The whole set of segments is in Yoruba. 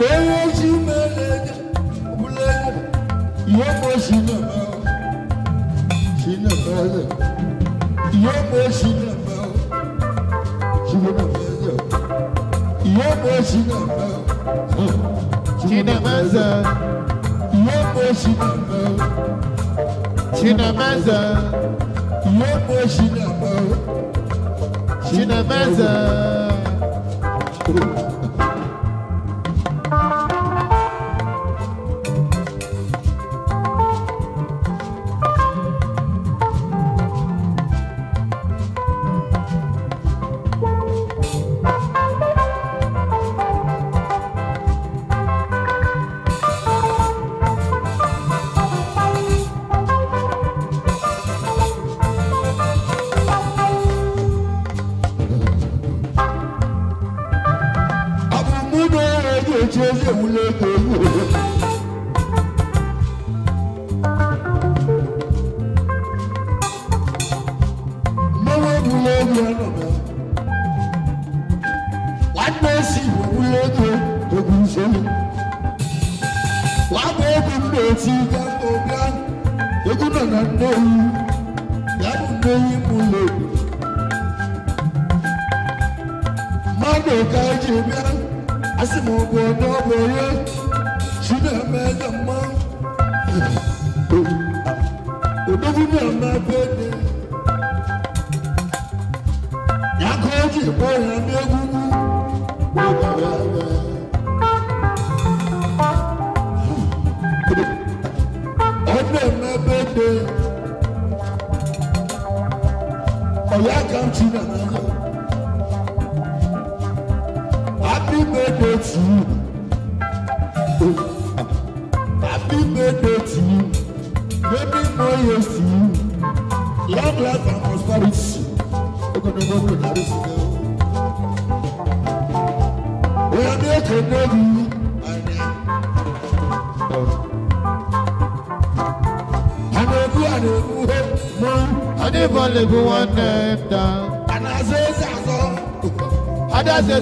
kéré sí mẹ́lẹ́dẹ́ wúlẹ́dẹ́ yóò mọ̀ sí nàbà ó sí nàbà ó lẹ̀ yóò mọ̀ sí nàbà ó sí nàbà ó lẹ̀ yóò mọ̀ sí nàbà ó sí nàbà ó lẹ̀ yóò mọ̀ sí nàbà ó sí nàbà ó lẹ̀ yóò mọ̀ sí nàbà ó sí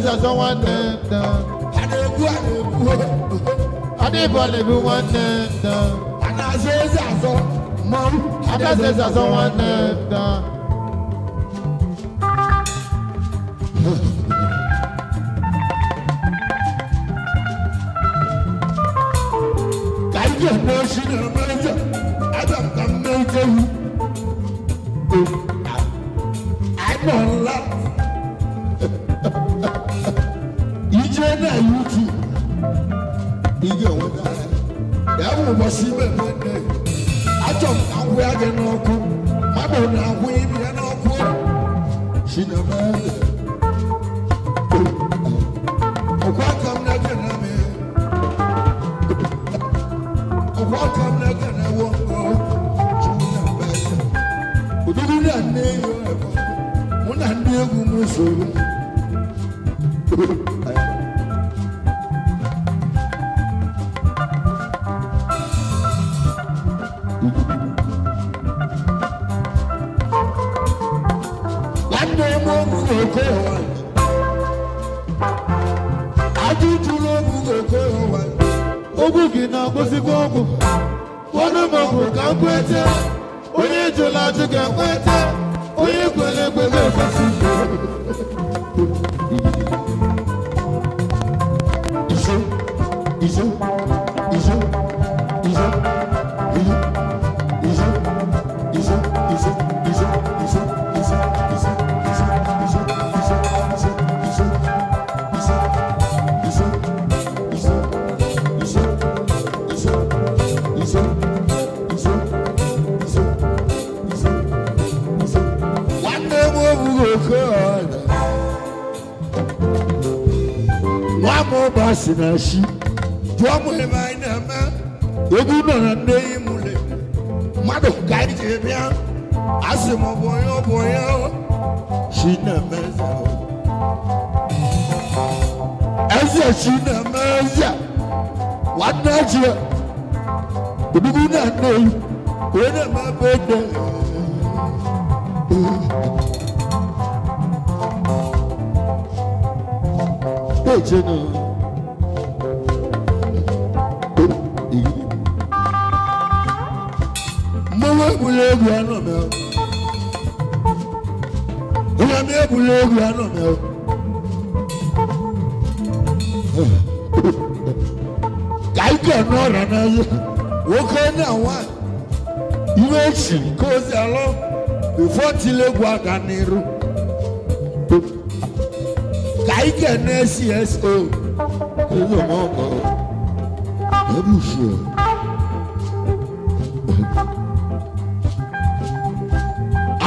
Yes, I don't want them down. Adébọ̀lẹ̀ bí wọ́n nẹ̀ dán. Àná ṣe é ṣàṣọ. Mọ́. Àná ṣe é ṣàṣọ wọ́n Nordeste ka anyị ga anụ ọrịa n'anya nwoke onye nwanyị iwe echi ka ozi alụ ụfọdụla egwu aga n'iru ka anyị ga na cso enyemọkọ ebufuo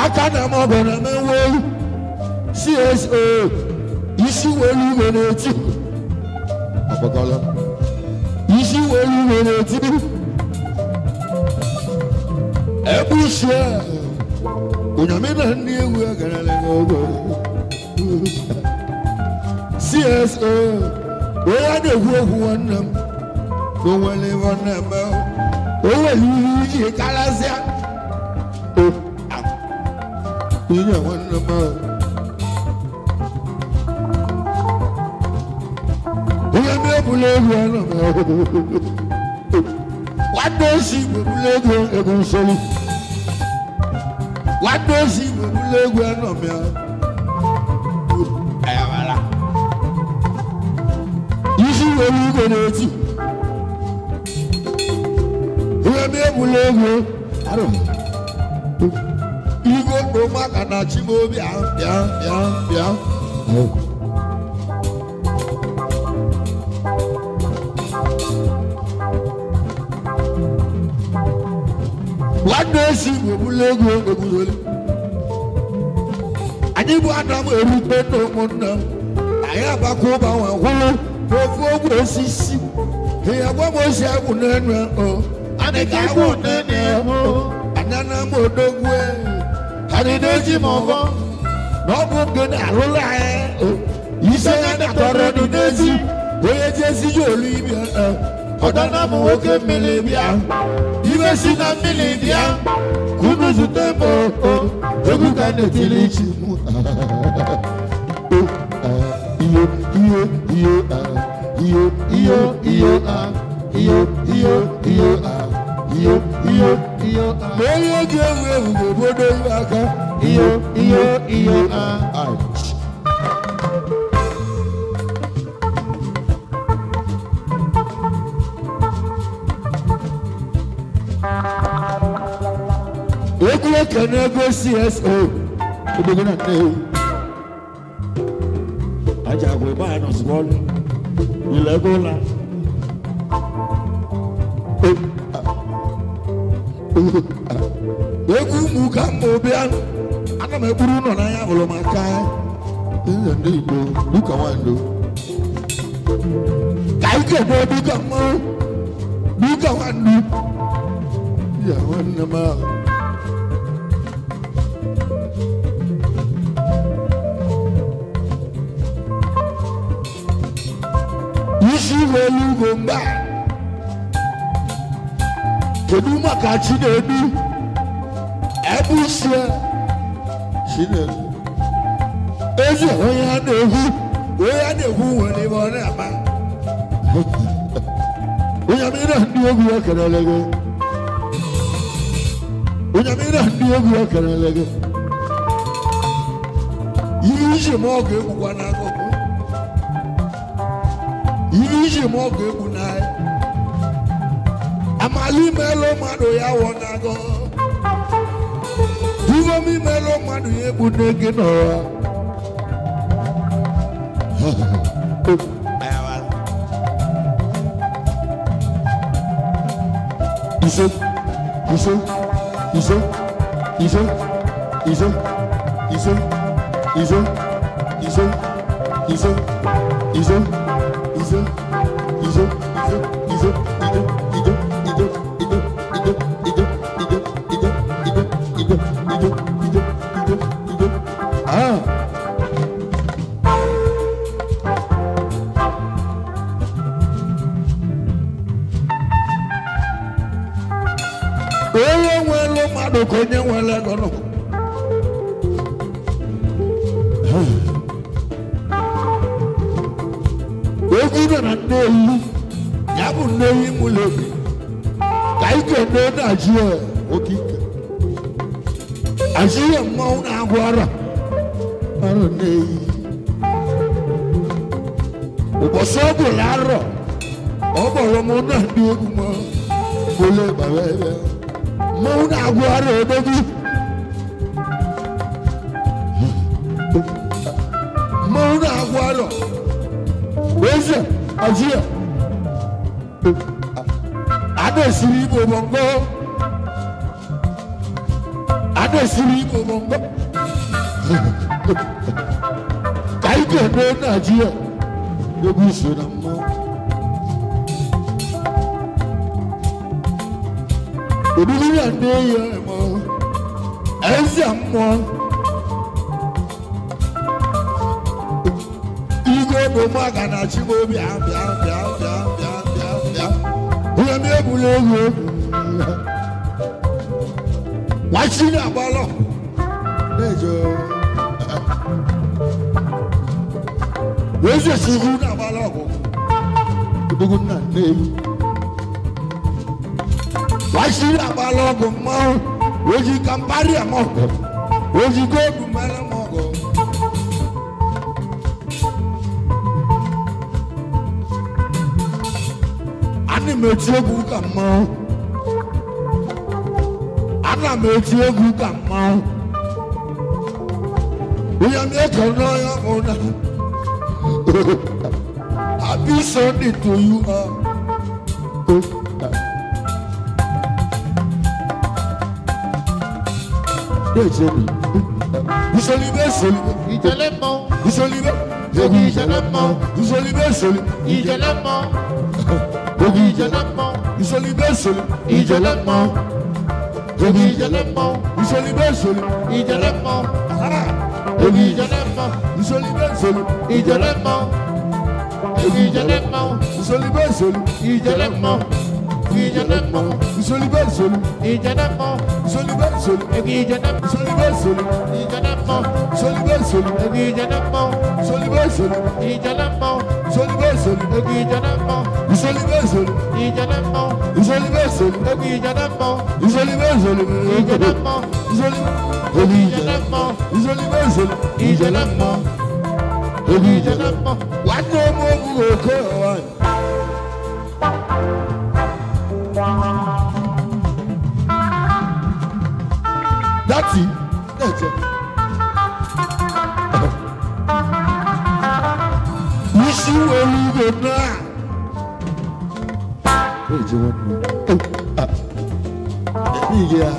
aka na m ọgọ na-emewe cso isi welu iwe n'eti àpọ̀kọ́ lọ. Ìṣíwò olúwèrè tí ẹ̀kú ṣe òyìnbí náà ní ewu ẹ̀gẹ̀rẹ̀ lẹ́yìn ọgbọ̀. CSO bóyá ní ewu ogun wọn nà m fún wọn lé wọn nà m ọ́ owó ìlú yìí kálásíà ó ìyẹn m ọ́. lójú ẹran wá tó sí ìgbèbú lójú ẹ̀gùn sọ́lí wá tó sí ìgbèbú lójú ẹran mi ayabala yíṣu ewu kò ní etí ìwé mi ewu lójú àrò ìgbòkò mákànnà tí mo bí à ń bí à egbula ego egbuzoli anyị bụ ana m erube na ụmụnna m anyị abakwa ụba nwa gwụrụ n'ofu ogwe osisi ihe gwa m ozi agwụ n'enu o adịghị agwụ n'enu anya na m odogwu adịdoji m ọgọ na ọ bụ nke na-alụla anyị ise ya natọrọ n'ezi onye ji ya olu ibi ọdọ na m nwoke mmiri bịa iwe si na mmiri bịa kunuzu tempo egwu ka na-etili chi m iyo iyo iyo ah. iyo iyo iyo ah. iyo iyo iyo ah. iyo iyo iyo ma onye ji ewu ewu ga-ebodo iwe aka iyo iyo iyo make an CSO. We're going to name. Ajagwe minus one. Ilegola. Egwu ụmụ ka mma obi anụ ana m eburu ụlọ n'anya hụrụ maka ihe ndị Igbo dịka nwando ka ike bụ dịka mmanwụ dịka nwando ya nwanne m ahụ na chinedu ebusie chinedu ezi onye a na-ekwu onye a na-ekwu nwere ebe ọ na-ama onyamira ndị egwu ya kelele gị onyamira ndị egwu ya kelele gị ihe iji ma ọ ga-egwukwa n'akụkụ ihe iji ma ọ ga-egwu melo mmadụ ya wọnago duvomi melo mmadụ ya egbu nne gị n'ụra ife ife ife ife ife ife ife ife ife ife ife ife kwano weze ajiya adesiri igbo mongo adesiri igbo mongo ka anyị ga-eme naijiria egwu iso na mmụọ oriri ya ndị eyi ya mmụọ ego mụ aga na chi m obi bịa bịa bịa bịa bịa bịa bịa ihe m egbula egwu egwu nwachiri agbalọ na-ejo ezesi ihu na-agbala ọgwụgwụ odogwu nna nne ewu nwachiri agbalọ ọgwụ mmanwụ oji kampari amọ oji googu mmanụ m eti egwu ka mmanwụ ana m eti egwu ka mmanwụ ihe na-eto n'ọhịa bụ na happy sunday to you all. Ìṣèlébé ìṣèlébé. Ìjẹlẹ́mọ. Ìṣèlébé. Ìjẹlẹ́mọ. Ìṣèlébé ìṣèlébé. Ìjẹlẹ́mọ. Obi ìjẹlẹmọ je ìsoli ìjẹlẹmọ. Obi ìjẹlẹmọ ìsolibẹ ìsoli ìjẹlẹmọ. Isoli bezoli. Ijanembo. Isoli bezoli. Ogu ijanembo. Isoli bezoli. Ijanembo. Isoli. Ogu ijanembo. Isoli bezoli. Ijanembo. Ogu ijanembo. Wàtí ọmọ ogun òkè ọ̀wá. Dátì ẹ̀jẹ̀. Wíṣíwèé ló gbé náà eji nwanne n'ihi ya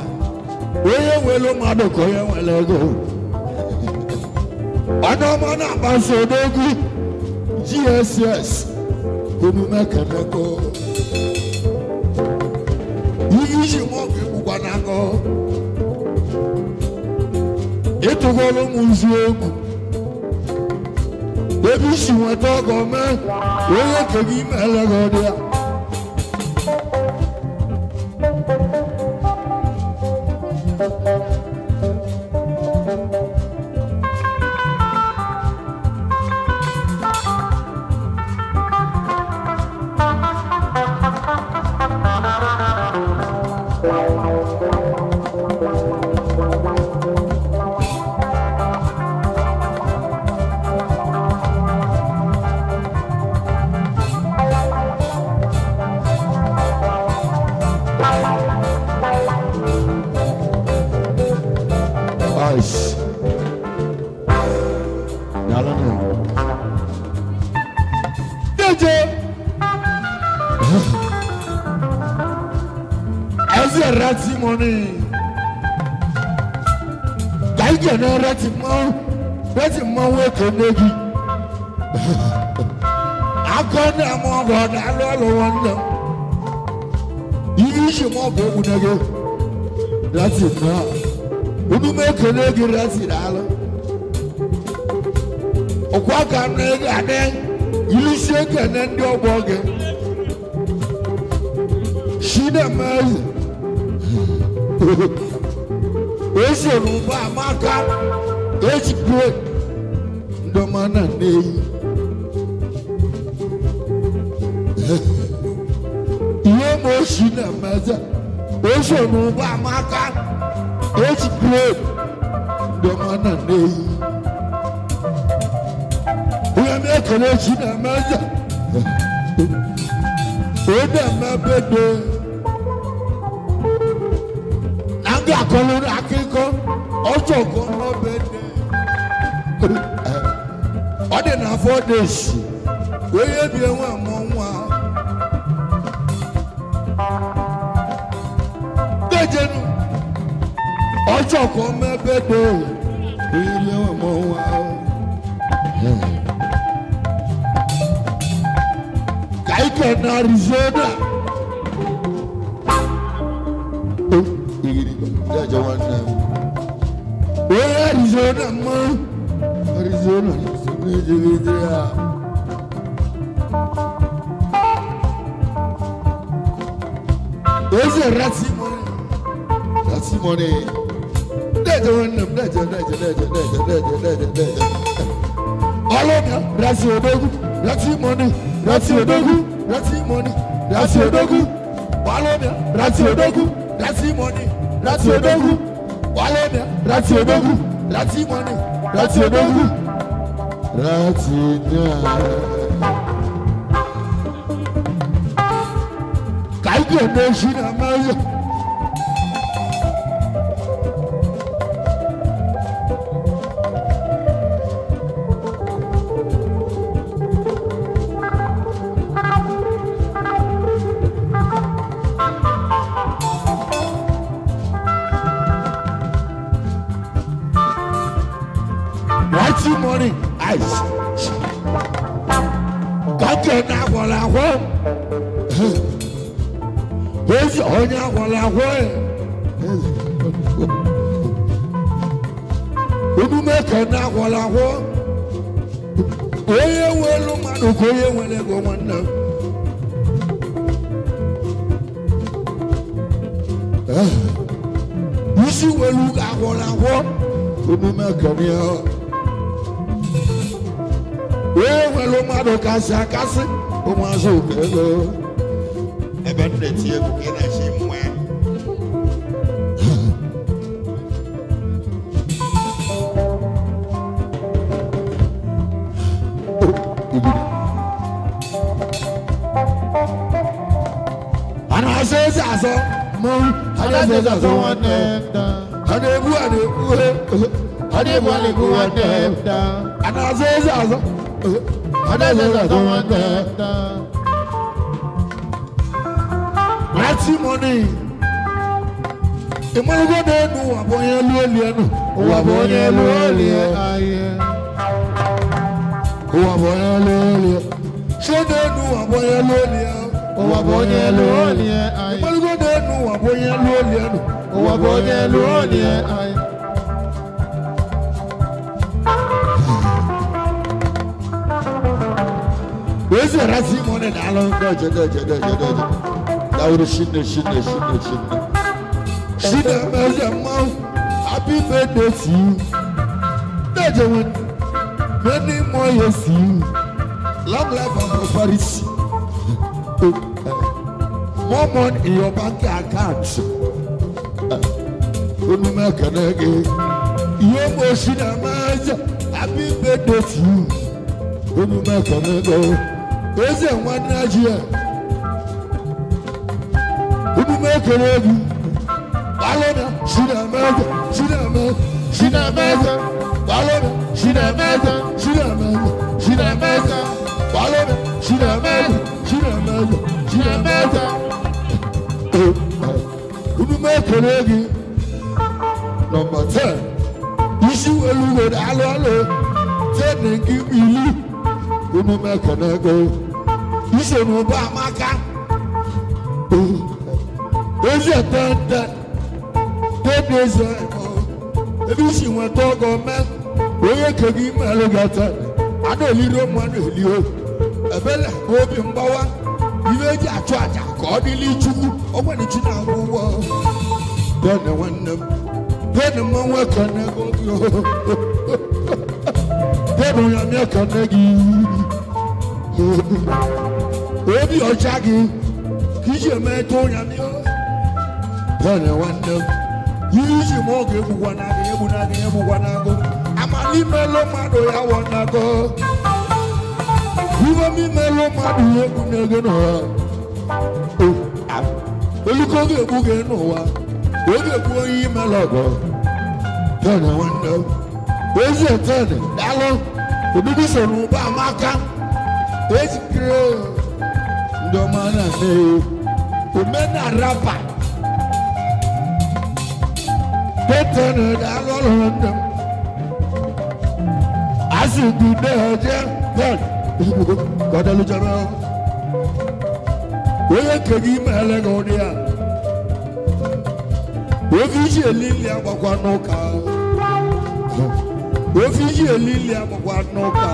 onye nwere mmadụ ka onye nwere ego ọnụ ọma na-agbaso n'egwu gss omume kemeko ihe iji nwa ọgwụ egbukwa n'aka ịtụgoro m nzu egwu ebe isi nweta ọgọ mee onye kegị imele gị ọdịya lókè méjì akọni àmọ́ ọ̀rọ̀ ọ̀dàlọ́ lọ́wọ́ ńlọ yìí ṣe mọ́ bọ̀ ọ̀gbìnàgẹ́ láti náà onímọ̀ èkélé gé láti dàlọ́ ọkọ àgànà ẹgbẹ àdẹ yìí ṣe kẹ̀nẹ́ ndị ọgbọ gẹ ṣí dẹ̀ mẹ́rin èsì ònùbọ̀ àmàkà èsì pé. na ihe eh? ma si na mmaza o so n'ụba amaka eji gred ndị ọma na nneyi ihe m si na mmaza ode mmebedo na ndị akọrọ akụkọ ọjọọ afọdesi oye bie wọn mọ wọn gbẹjẹnu ọjọ́ kan mẹbẹ do oye bie wọn mọ wọn o. na Arizona. Oye Arizona mọ Arizona gidigidi a. Ose rati moni, rati moni. Dẹ́jẹ̀ wọn nà mú dẹ́jẹ̀ dẹ́jẹ̀ dẹ́jẹ̀ dẹ́jẹ̀ dẹ́jẹ̀ dẹ́jẹ̀ dẹ́jẹ̀. Ọlọ́dà rati odogun, rati moni, rati odogun, rati moni, rati odogun. Ọlọ́dà rati odogun, rati moni, rati odogun. Ọlọ́dà rati odogun, rati moni, rati odogun láti dá. káyọ̀ méjì náà máa yọ̀. lọ́rọ̀ tó wọ́n tẹ́. Rántí mo ní ìmúlùgbọ́dọ̀ ẹnu àbọ̀ yẹn ló lé ẹnu. Òwò àbọ̀ yẹn ló lé ayé. Òwò àbọ̀ yẹn ló lé. Ṣé ó dé ẹnu àbọ̀ yẹn ló lé ẹnu? Òwò àbọ̀ yẹn ló lé ayé. Ìmúlùgbọ́dọ̀ ẹnu àbọ̀ yẹn ló lé ẹnu. Òwò àbọ̀ yẹn ló lé ayé. ló ń gọ̀jẹ̀ gọ̀jẹ̀ gọ̀jẹ̀ gọ̀jẹ̀ láwùrọ̀ ṣínà ṣínà ṣínà ṣínà. ṣínà mẹ́jẹ̀ mọ́ happy birthday sí i dẹ́jẹ̀ wọn many more years sí i long life and prosperity more money in your bank account. onímọ̀ kẹ́nẹ́gẹ́ yóò mọ̀ ṣínà mẹ́jẹ̀ happy birthday to sí i onímọ̀ kẹ́nẹ́gẹ́ ezi enwe ndị ajị ya emume ekere egwu gbalona shinameze shinameze shinameze gbalona shinameze shinameze shinameze gbalona shinameze shinameze shinameze emume ekere egwu nọmba 10 isi welu were alụ alụ 10 nke ilu emume ekere egwu Chisonuba amaka ezi etete tebi eze ebe isi nweta ọgọ mee onye ke gị imelụ gị ete ana eliro mmanụ elio ebele obi mgbawa ife eji achụ aja ka ọ dịla ichukwu ọgwara chi na ụgwọ obi ọcha gị ka iji emetụ ụnya bịara nwanne iji ma ọ ga-egbukwa n'agụ egbu n'agụ egbukwa n'agụ amala imelụ mmadụ ya wọ n'agụ iwe m mmadụ ya egwu n'ego n'ụwa oluko ga-egbu gị n'ụwa oge egbu onye imelụ ọgọ bịara nwanne ezi etene dalụ obibi so n'ụba amaka ezikiri dɔmɔna ne o o mɛna raba tètè ne da lɔlɔ dɛm asidu ne ɔjɛ bɛn kɔdɔlu jɛmɛ o oye kegi mɛlɛ kɔdiya ofi se lili akɔkɔ anu ka ofi se lili akɔkɔ anu ka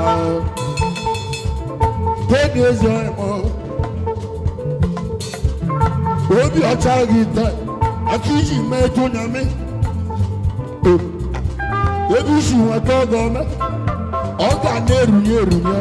kéde zɔ ɛmɔ. obi ọcha gị taa aka iji mejụ nyame ebe isi nweta ọgọ ọma ọ ga na-erunye erunye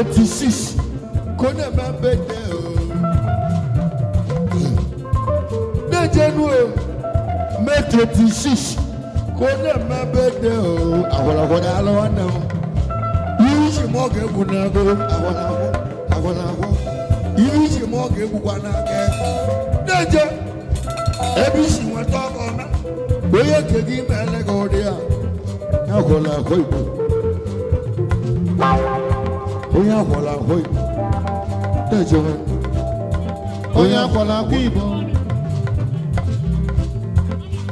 eighty six kó náà máa bẹ jẹ o. ní jẹnu o may twenty six kó náà máa bẹ Awola o. àwọ̀làwọ̀là alọ́wọ́ náà o. yìí ṣì bu na egbò Awola kó awola àwọ̀làwọ̀ yìí si mọ́ ọ̀gá egbò wa náà kẹ́. ní jẹ ebi ṣì wọ́n tọ́ ọkọ náà. bóyá kèké mẹ́lẹ́kọ̀ọ́ dé a. ní àkọlà àkọ́ ìbò bóyá àpọ̀là kó ìbọn dẹ̀jọ́ bóyá àpọ̀là kó ìbọn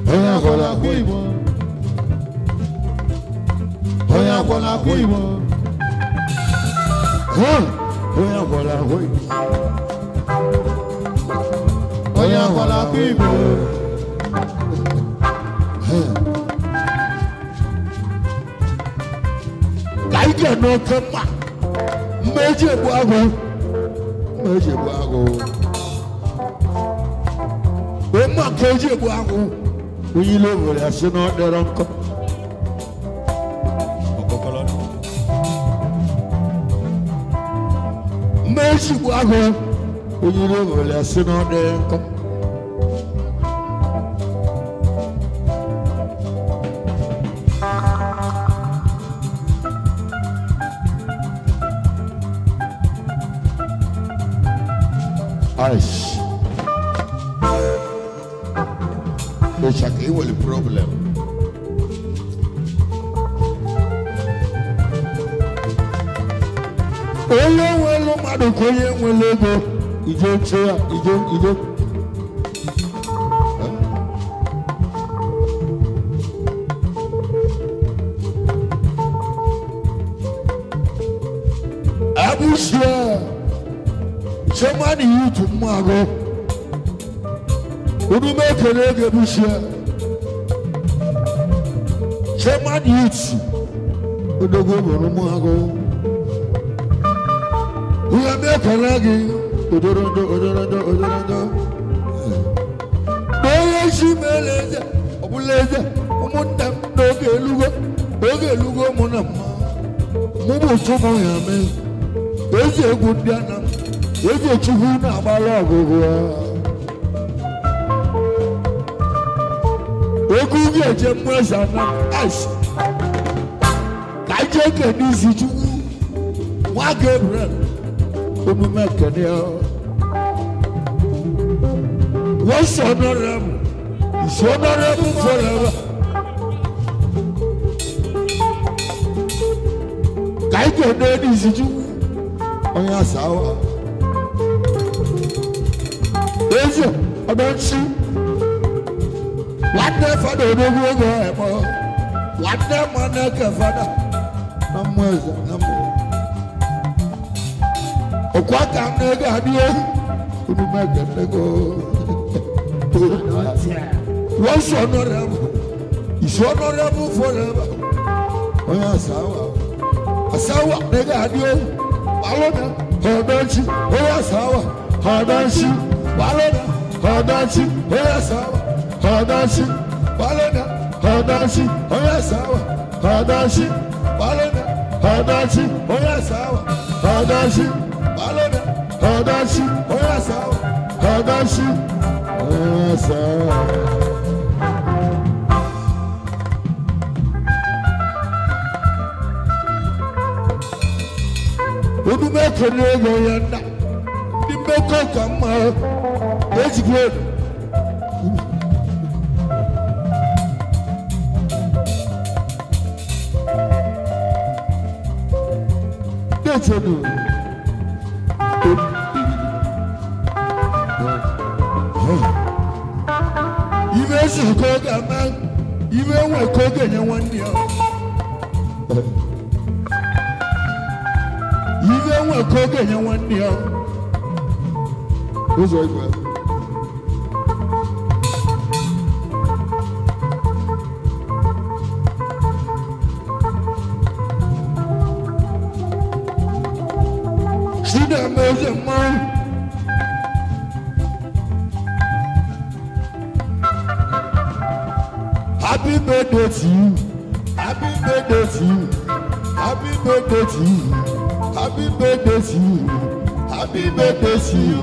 bóyá àpọ̀là kó ìbọn bóyá àpọ̀là kó ìbọn bóyá àpọ̀là kó ìbọn bóyá kama mmejigbu agụ mmejigbu agụ ụmụ nke oji egbu agụ onye ile were asị na ọ dịrọ nkọ mmejigbu agụ onye ile were asị na ọ dịrọ nkọ ṣe ìjó ìjó. abusua ṣe máa ní yìí tún máa lọ ọdún mẹ́kẹ̀lẹ́ ẹ̀gẹ́ busua ṣe máa ní yìí tún ọdún busua odorondo odorondo odorondo oyeshi meleze obuleze umuntem n'oge elugo oge elugo mụ na mma mụ bụ sọmọ ya mee ezi egwu ndị ana m ezi chukwu na-agbala ọgụgụ ego gị eje mmụ eze ana aịs ka anyị jee kene izi chukwu nwa ga ebrel omume kene ya most honorable is honorable forever. Kaiko náà ní ìsìnjú ọyàn àṣà wa. Ezi ọmọ nchi nwanne fada odogwu oge What nwanne mọ n'eke fada na mmụọ eze na mmụọ. Okwu aka m n'ego adịghị olu m ege mmego. What's honorable? It's honorable forever. Oh, yeah, Sawa. Sawa, nigga, adio. Balona, Kodanchi, oh, yeah, Sawa. Kodanchi, Balona, Kodanchi, oh, yeah, Sawa. Kodanchi, Balona, Kodanchi, oh, yeah, Sawa. Kodanchi, Balona, Kodanchi, oh, yeah, Sawa. Kodanchi, Balona, Kodanchi, oh, yeah, Sawa. Kodanchi, odume kene oge ya nna ndị mmekọ ka mma ejigbo ndị you. nwere ka ọ ga-enye nwanne ya ibe nwere ka ọ birthday to you. Happy birthday to you. Happy birthday to you. Happy birthday to you. Happy birthday to you.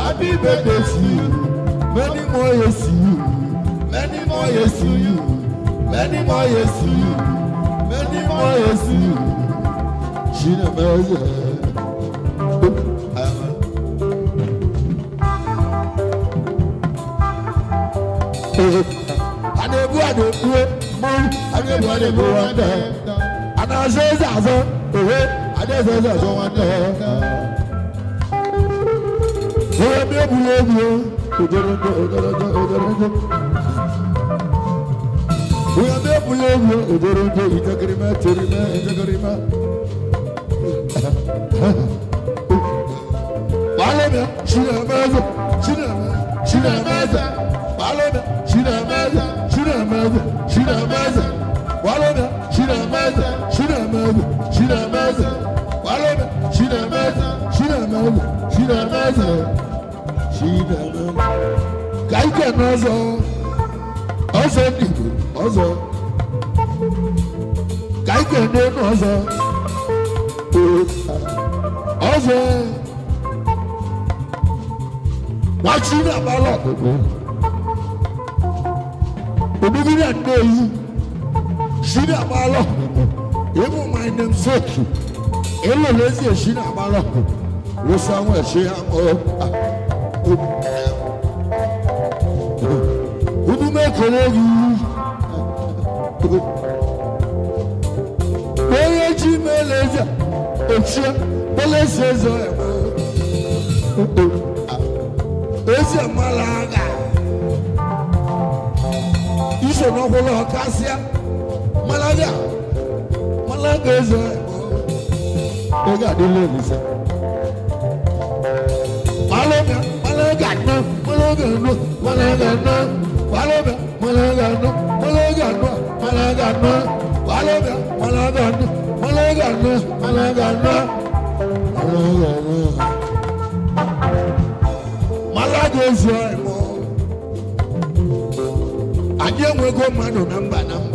Happy birthday to you. Many more years to you. Many more years to you. Many more years to you. Many more years to you. She the best. they go under. And I say that so away. I just say that so under. Oye mi ebu ebu ojorojo ojorojo ojorojo. Oye mi ebu ebu ojorojo ijagirima terima ijagirima. Balẹ̀mẹ̀ sinamẹ́sẹ̀ sinamẹ́ sinamẹ́sẹ̀ balẹ̀mẹ̀ sinamẹ́sẹ̀ sinamẹ́sẹ̀ sinamẹ́sẹ̀. meze, follow me. She the meze, she the meze, she the meze, she the meze. Kaike nazo, ozo nigo, ozo. Kaike ne nazo, ozo. Wachi na balo. Obibira ne yi, shi na balo even my namesake elolezi eshina agbara wosanwó ẹ̀ṣẹ́ ọdún mẹ́kọ̀ọ́ yìí onye ji meleze ochie beleze eze eze mara aga iso n'ọkwụlọ kasịa mara ya anaghịzi oge adịla ebisa malaga malaga nọ malaga nọ malaga nọ malaga malaga nọ malaga nọ malaga nọ malaga malaga nọ malaga nọ malaga nọ malaga nọ malaga ezi ọyị mụ anyị enwego mmadụ na mba na mba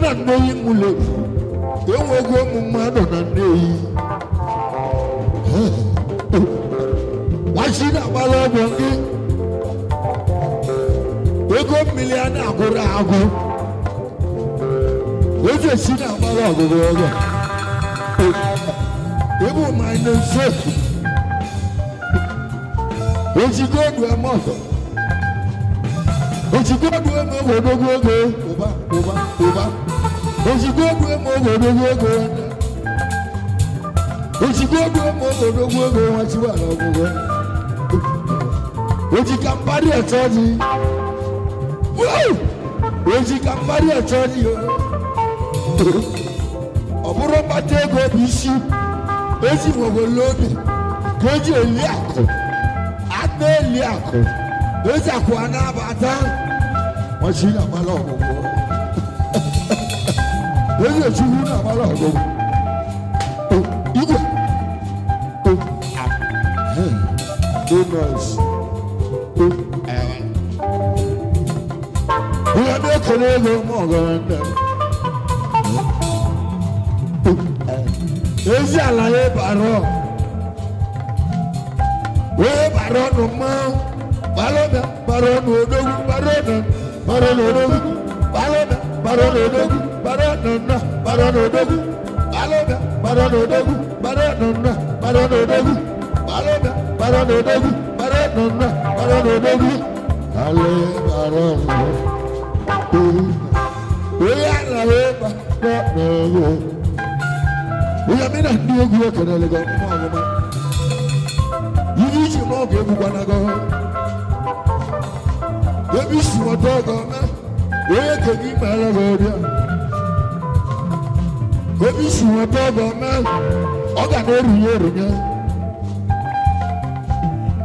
mana nneyi mule enwego ụmụ mmadụ na nneyi gbachi na agbara ọgwụ gị ego mmiri a na-agụrụ agụ oge si na agbara ọgụgụ ọgụ ịbụ minus otu ojigbo ọdụ amọtọ ojigbo ọdụ eme obodo oge ụba ụba ụba ozugbo ogwe ma ogologo ego ozugbo ogwe ma ogologo ego nwachiwa na ọgwụgwọ oji ka mkparị ọchọ dị oji ka mkparị ọchọ dị ọ bụrụ mkpata ego bụ isi ezi nwegolo obi ka eji eli akụ a na-eli akụ ezi akụ a na-abata nwachi na-agbala ọgwụgwọ eyi ejuru na amara ọgọ igwe no noise ihe ndị ekele ego m ọgọrọ ndị ezi ala ya ịbara onye bara ọnụ mmanwụ bara ọnụ bara ọnụ odogwu bara ọnụ bara ọnụ odogwu bara ọnụ bara ọnụ odogwu nuna bara no dogu balobe bara no dogu bara nuna bara no dogu balobe bara no ale, bara nuna bara no dogu ale bara no dogu oya la leba na dogu oya mina dogu ya kana lega mo agoma yiri ji mo ke bu kwana go ebi si mo dogo na oye ke ni ma la go bia obi si wee be ọgọ mee ọ ga na-erunye erunye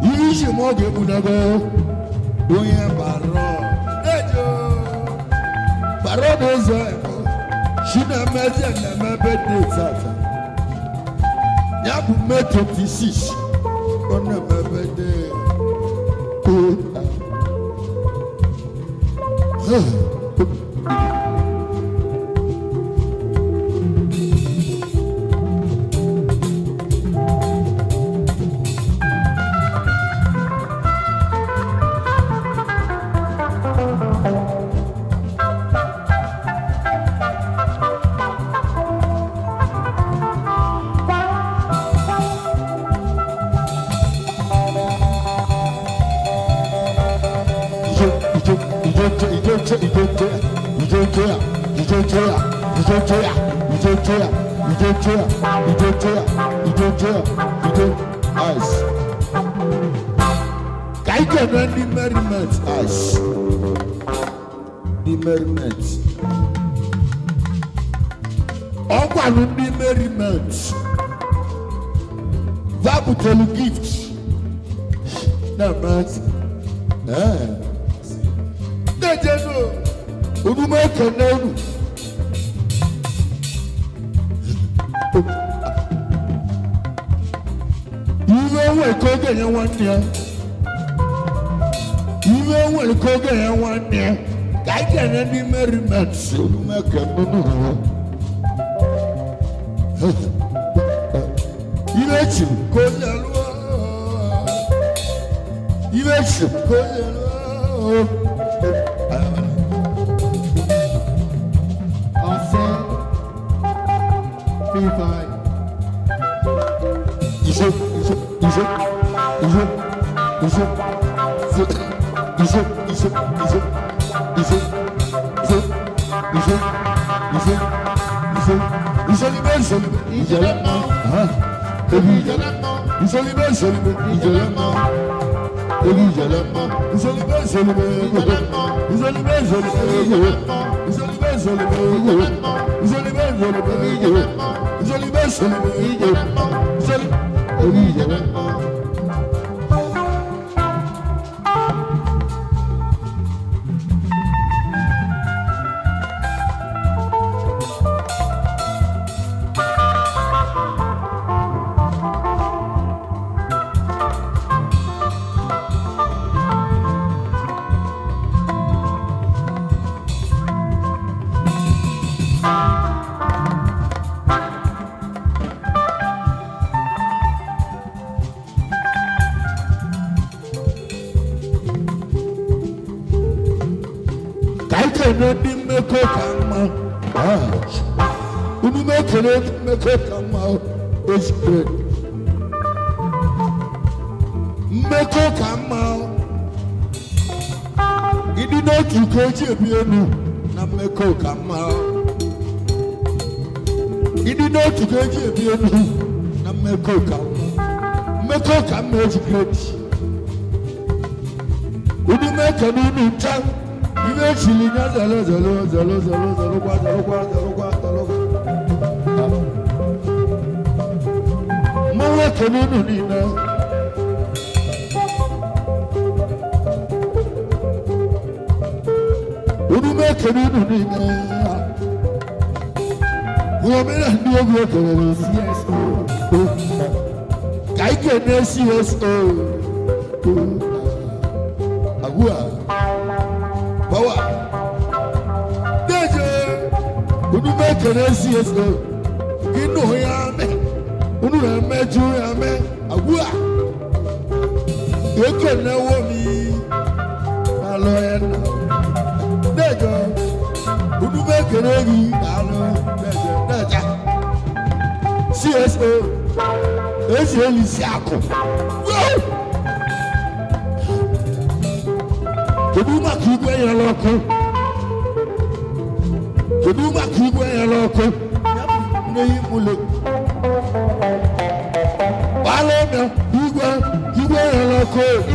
ihe iji m ọ ga-egbunago onye barọ barọ na-ezo ebo shi na-emezi na-eme bedde tata ya bụ mee 26 ọ na-eme bedde Zion Udo Ice. Ka anyị ga-enwe ndị meriment Ice. Ndị meriment. Ọ gwanụ ndị meriment. Vapụtelu gift. Na-amasị. Na-ejenụ omume ekene unu. enwere ka oge nye nwanne ya iwe enwere ka oge nye nwanne ya ka anyị ga-enye ndị meriment omume ka mmadụ iwe chi ka onye lụọ iwe chi ka onye lụọ Orí ìjẹ̀lẹ̀ kan. can make great udi make nínú ntẹ ilé ìsìlì ní zẹlẹ zẹlẹ zẹlẹ zẹlẹ zẹlẹkwa zẹlẹkwa zẹlẹkwa zẹlẹkwa mo wake nínú nínú. Unu make nínú nínú. Wọ́n mi náà ní ogun ọ̀kẹ́rẹ́ lọ sí ẹ tenacious oh agua power deje unu be tenacious oh kinu ya me unu re meju ya me agua eko na wo mi alo ya na deje unu be tenacious alo deje deje cso esi eli si akọ ebi ma kii gbẹ yẹn lọkọ ebi ma kii gbẹ yẹn lọkọ ne yi mu le wàhálà ọ̀nà kii gbẹ kii gbẹ yẹn lọkọ.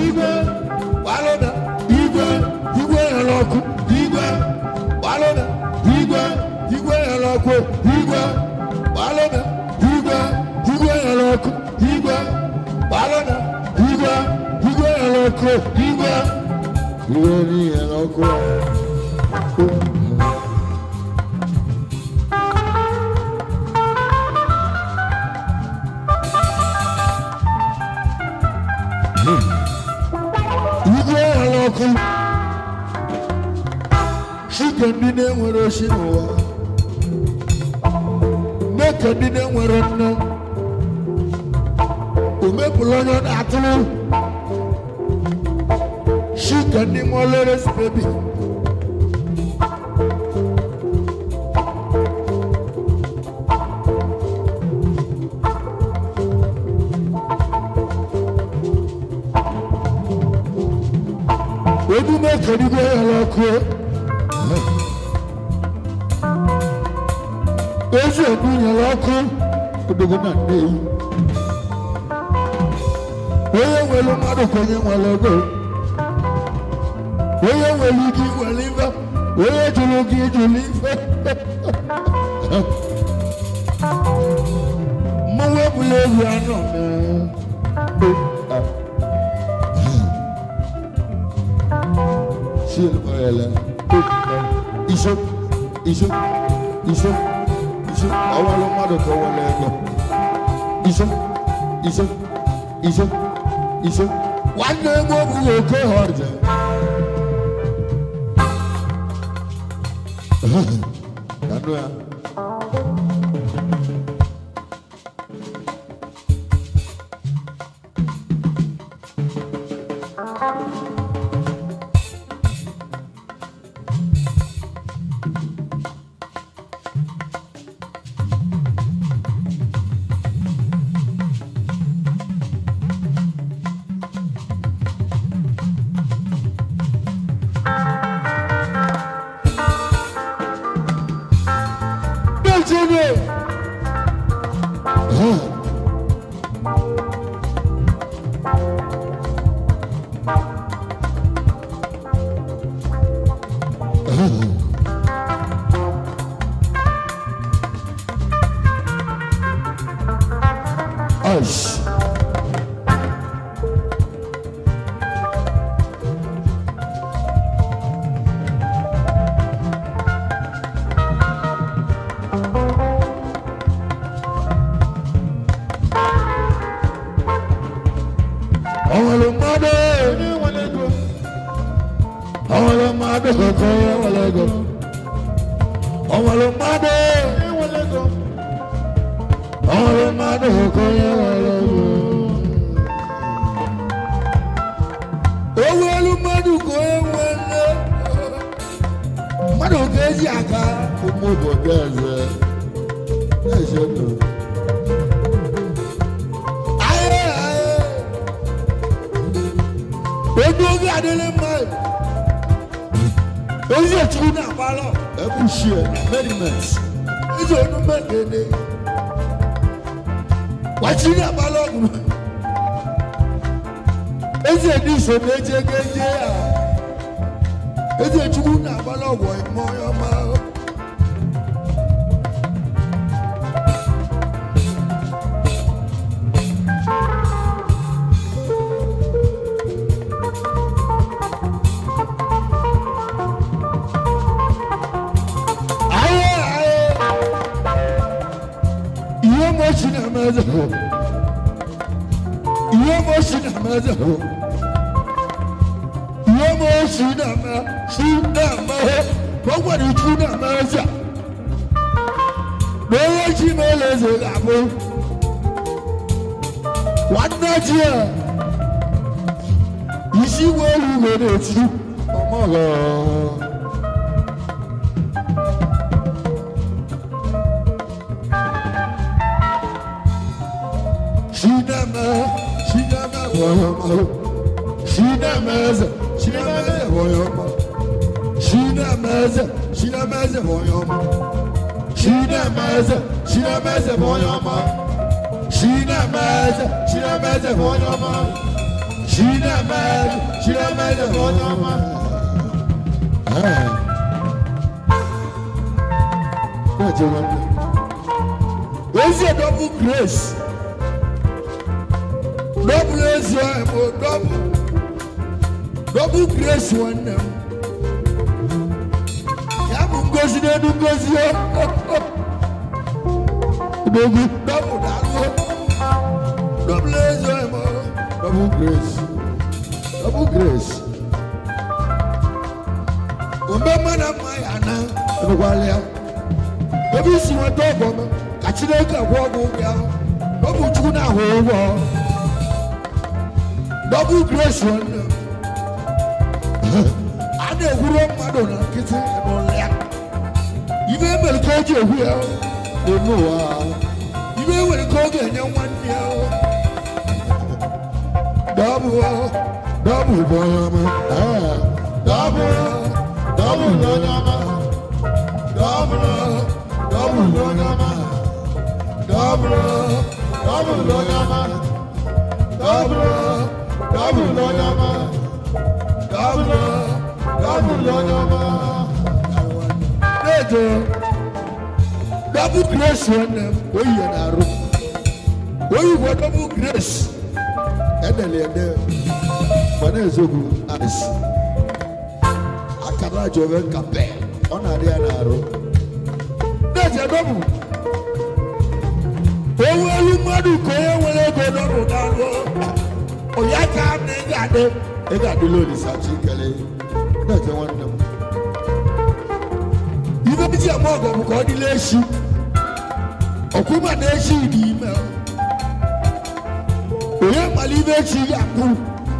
oke horje. Kanu ya.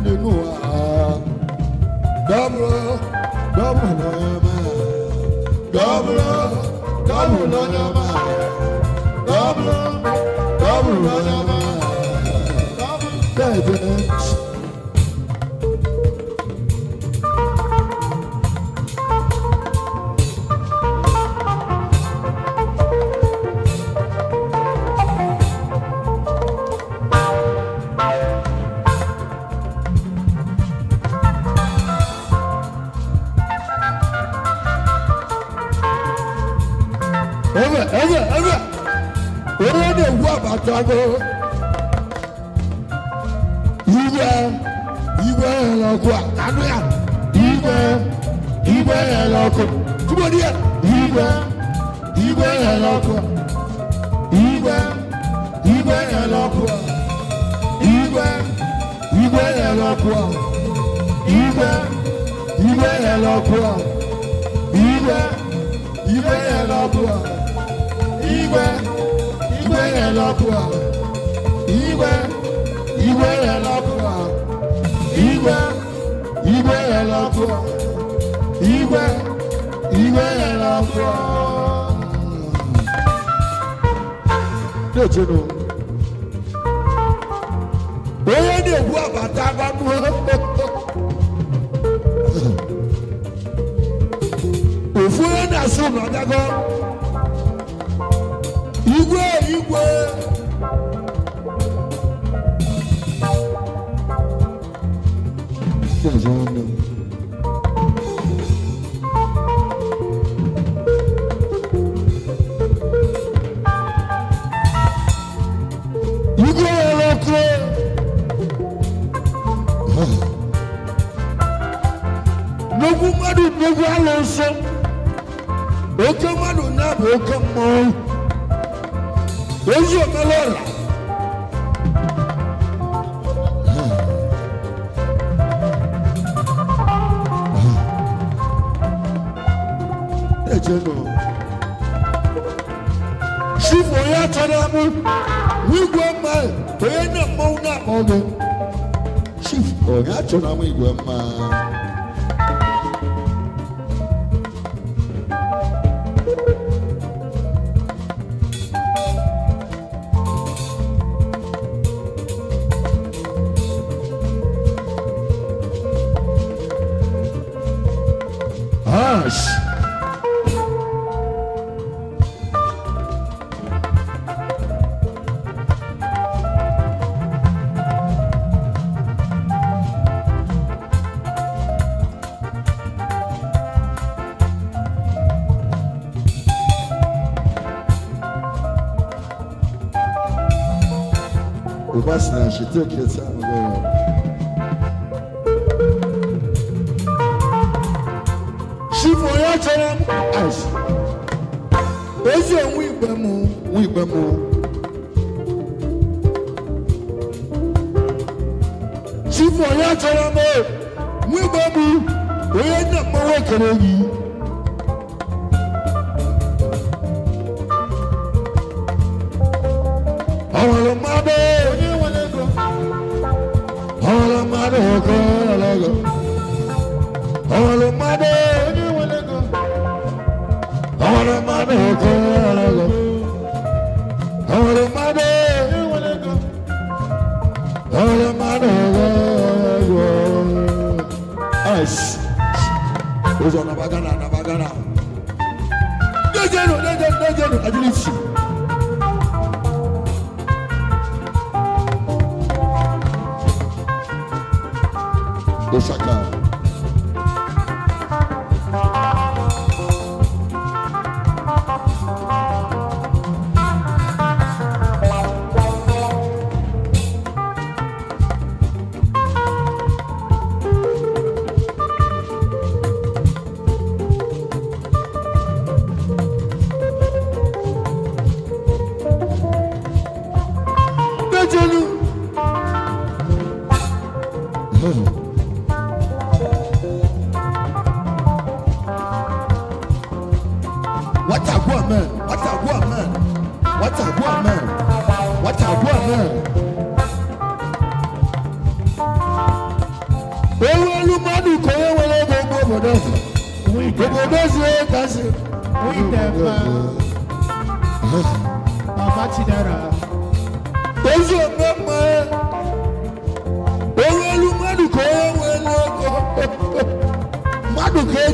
nínú àá dábúrò dábúrò lọ́yọ̀ máa dábúrò dábúrò lọ́yọ̀ máa dábúrò dábúrò lọ́yọ̀.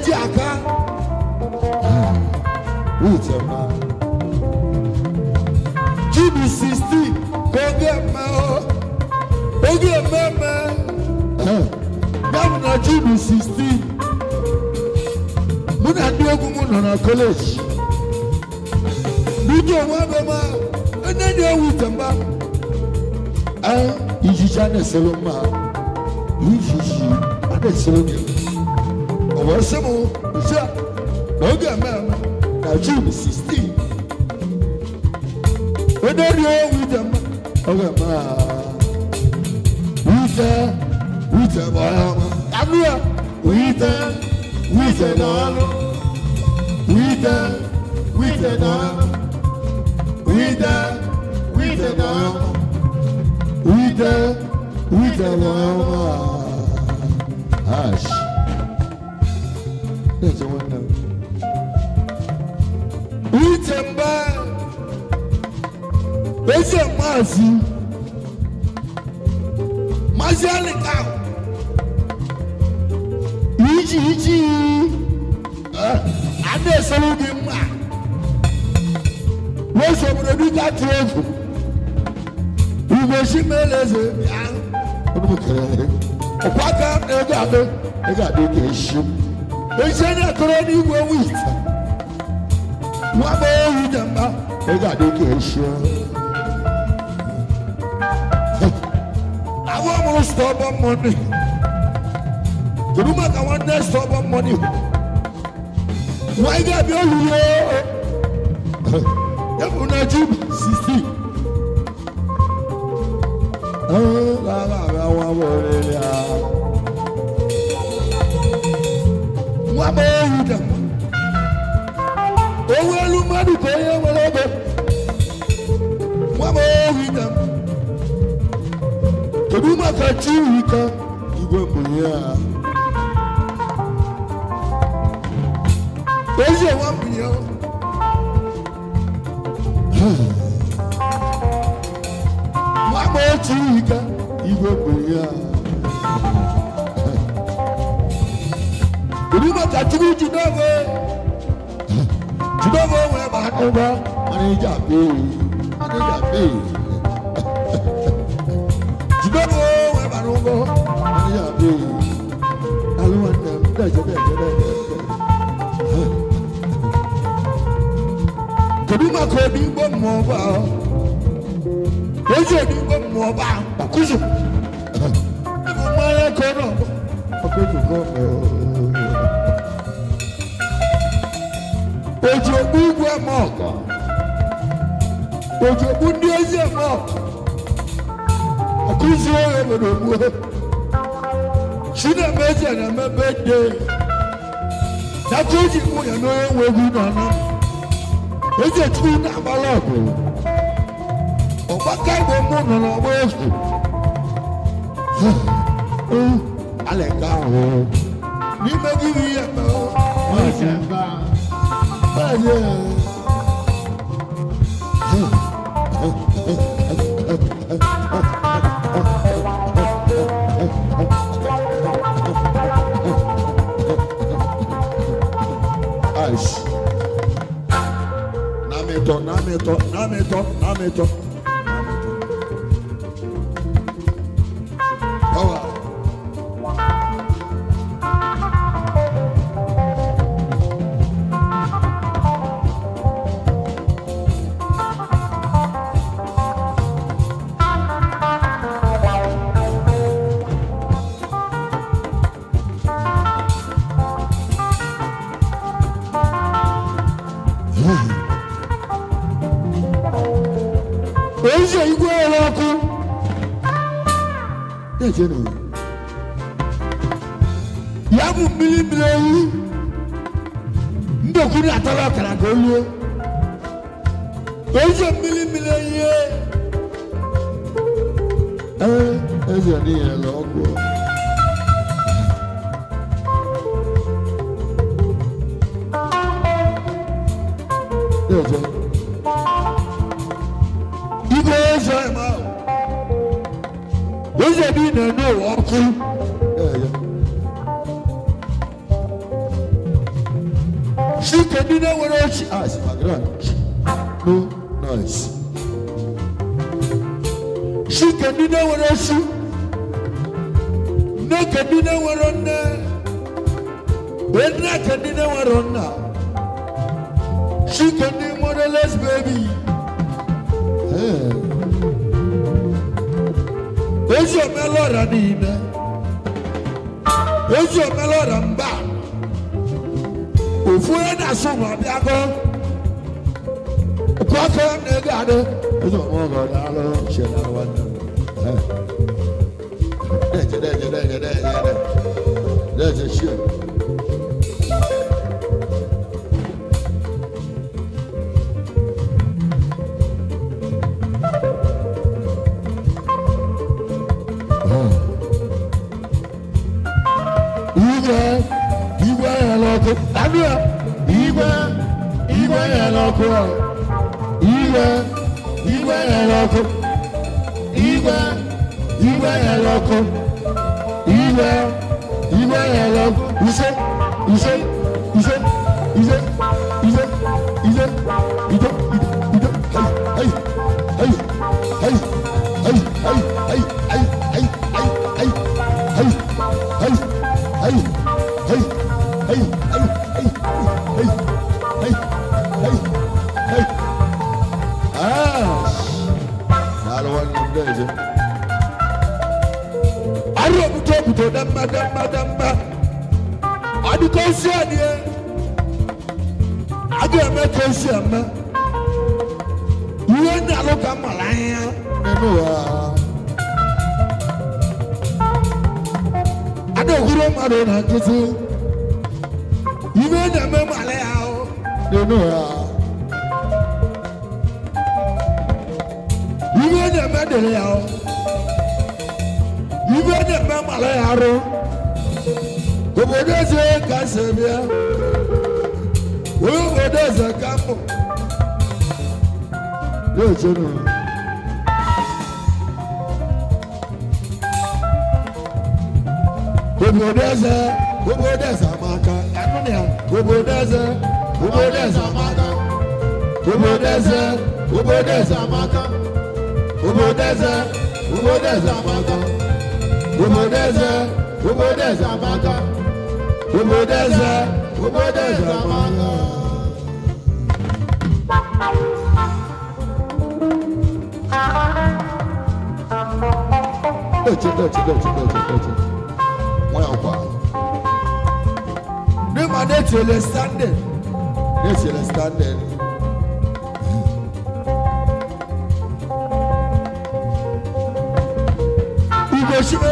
n'ekyi aka wúyì tẹ̀ mọ́ jíbi sixteen gbẹ́gẹ́ mọ́ ọ́ gbẹ́gẹ́ mẹ́mẹ́ gómìnà jíbi sixteen múnà dúógún mu nọ̀nà college dúdú ọmọ abẹ́ máa ẹnẹ́ ni ewu tẹ̀ mọ́ ẹ́ ìjìjà ní ẹsẹ̀ ló máa yìí yìí yìí wɔsi mu nhyɛ n'oge mɛɛma na june sixteen onori owu jama oge maa wute wute bɔyama anua wute wute n'ɔnu wute wute n'ɔnu wute wute n'ɔnu wute wute n'ɔnu aa ash. There's wannan. Wuce mazi, mazi alika, iji iji, ade sọrọ gị mma, wuce obodo dị ka tiri egwu, ugoshi mere ka ego abe, ego abe ka ezie na-ekoro n'igwe wit nwagba ohu dị mma ị ga-adị eshie agwa mụrụ stọbọ mọni kedu maka nwanne stọbọ mọni nwa ga-abịa olulu ebu na ji sisi. ee la la nwa m olele wa ma ewu dam owu elu mmadụ ka onye nwere ego nwa ma ewu dam kedu maka chi ike igwe mbunye ha ezi nwa mbunye nwa Mama, echi ike igwe mbunye ha jàdúrú jùdọ́fẹ́ jùdọ́fẹ́ wẹ̀ máa ń gbọ́ manager pay manager pay jùdọ́fẹ́ wẹ̀ máa ń gbọ́ manager pay alúwa nà bẹ́ẹ̀ jẹ́ bẹ́ẹ̀ jẹ́ bẹ́ẹ̀ jẹ́ kòbí máa kọ ní gbọ́ mọ́ ọba ojú òní gbọ́ mọ́ ọba àkóso ẹ̀ mọ́ ayẹ́kọ̀ọ́ náà ọgbẹ́ tó kọ́ ọ̀ọ́. ojogbu ugwu eme ọkọ ojogbu ndị ozi eme ọkọ ọkụzi ohe mere ogbuo chineme eze na-eme bede data o ji mụ ya n'onye nwe egwu nọ na eze chukwu na-agbala ọgụ ọgbaka igbo mụ nọ n'ọgba egwu aleka ahụ n'ime gị ihe mere ni ẹ̀. Nice. Nametọ, nametọ, sikedu ne nwere osu nne kedu ne nwere nne wee nne kedu ne nwere nna sikedu nwere les baby. ozi omela ọra niile ozi omela ọra mba ofu onye na-asụ ma abịago kwakọ na-ego adị ozi omela ọra alụ chela nwanne gẹdẹ gẹdẹ gẹdẹ gẹdẹ lẹsẹ ṣe. Igwe igwe yẹn lọkọ. Àbíọ̀ igwe igwe yẹn lọkọ. bɛhyia mɛ yie ne aloka malaya nenu wa adekuro mmadụ na nkịtị yie ne mɛ malaya o nenu wa. ṣe nù. gbogbo dẹ́sẹ̀ gbogbo dẹ́sẹ̀ máa ka ẹnu ni à gbogbo dẹ́sẹ̀ gbogbo dẹ́sẹ̀ máa ka gbogbo dẹ́sẹ̀ gbogbo dẹ́sẹ̀ máa gbogbo dẹ́sẹ̀ gbogbo dẹ́sẹ̀ máa gbogbo dẹ́sẹ̀ gbogbo dẹ́sẹ̀ máa gbogbo dẹ́sẹ̀ gbogbo dẹ́sẹ̀ máa chida chida chida chida chida wọn yà wá. ní ma ne tiẹ̀ lè standing ne tiẹ̀ lè standing. ìgbésí mi.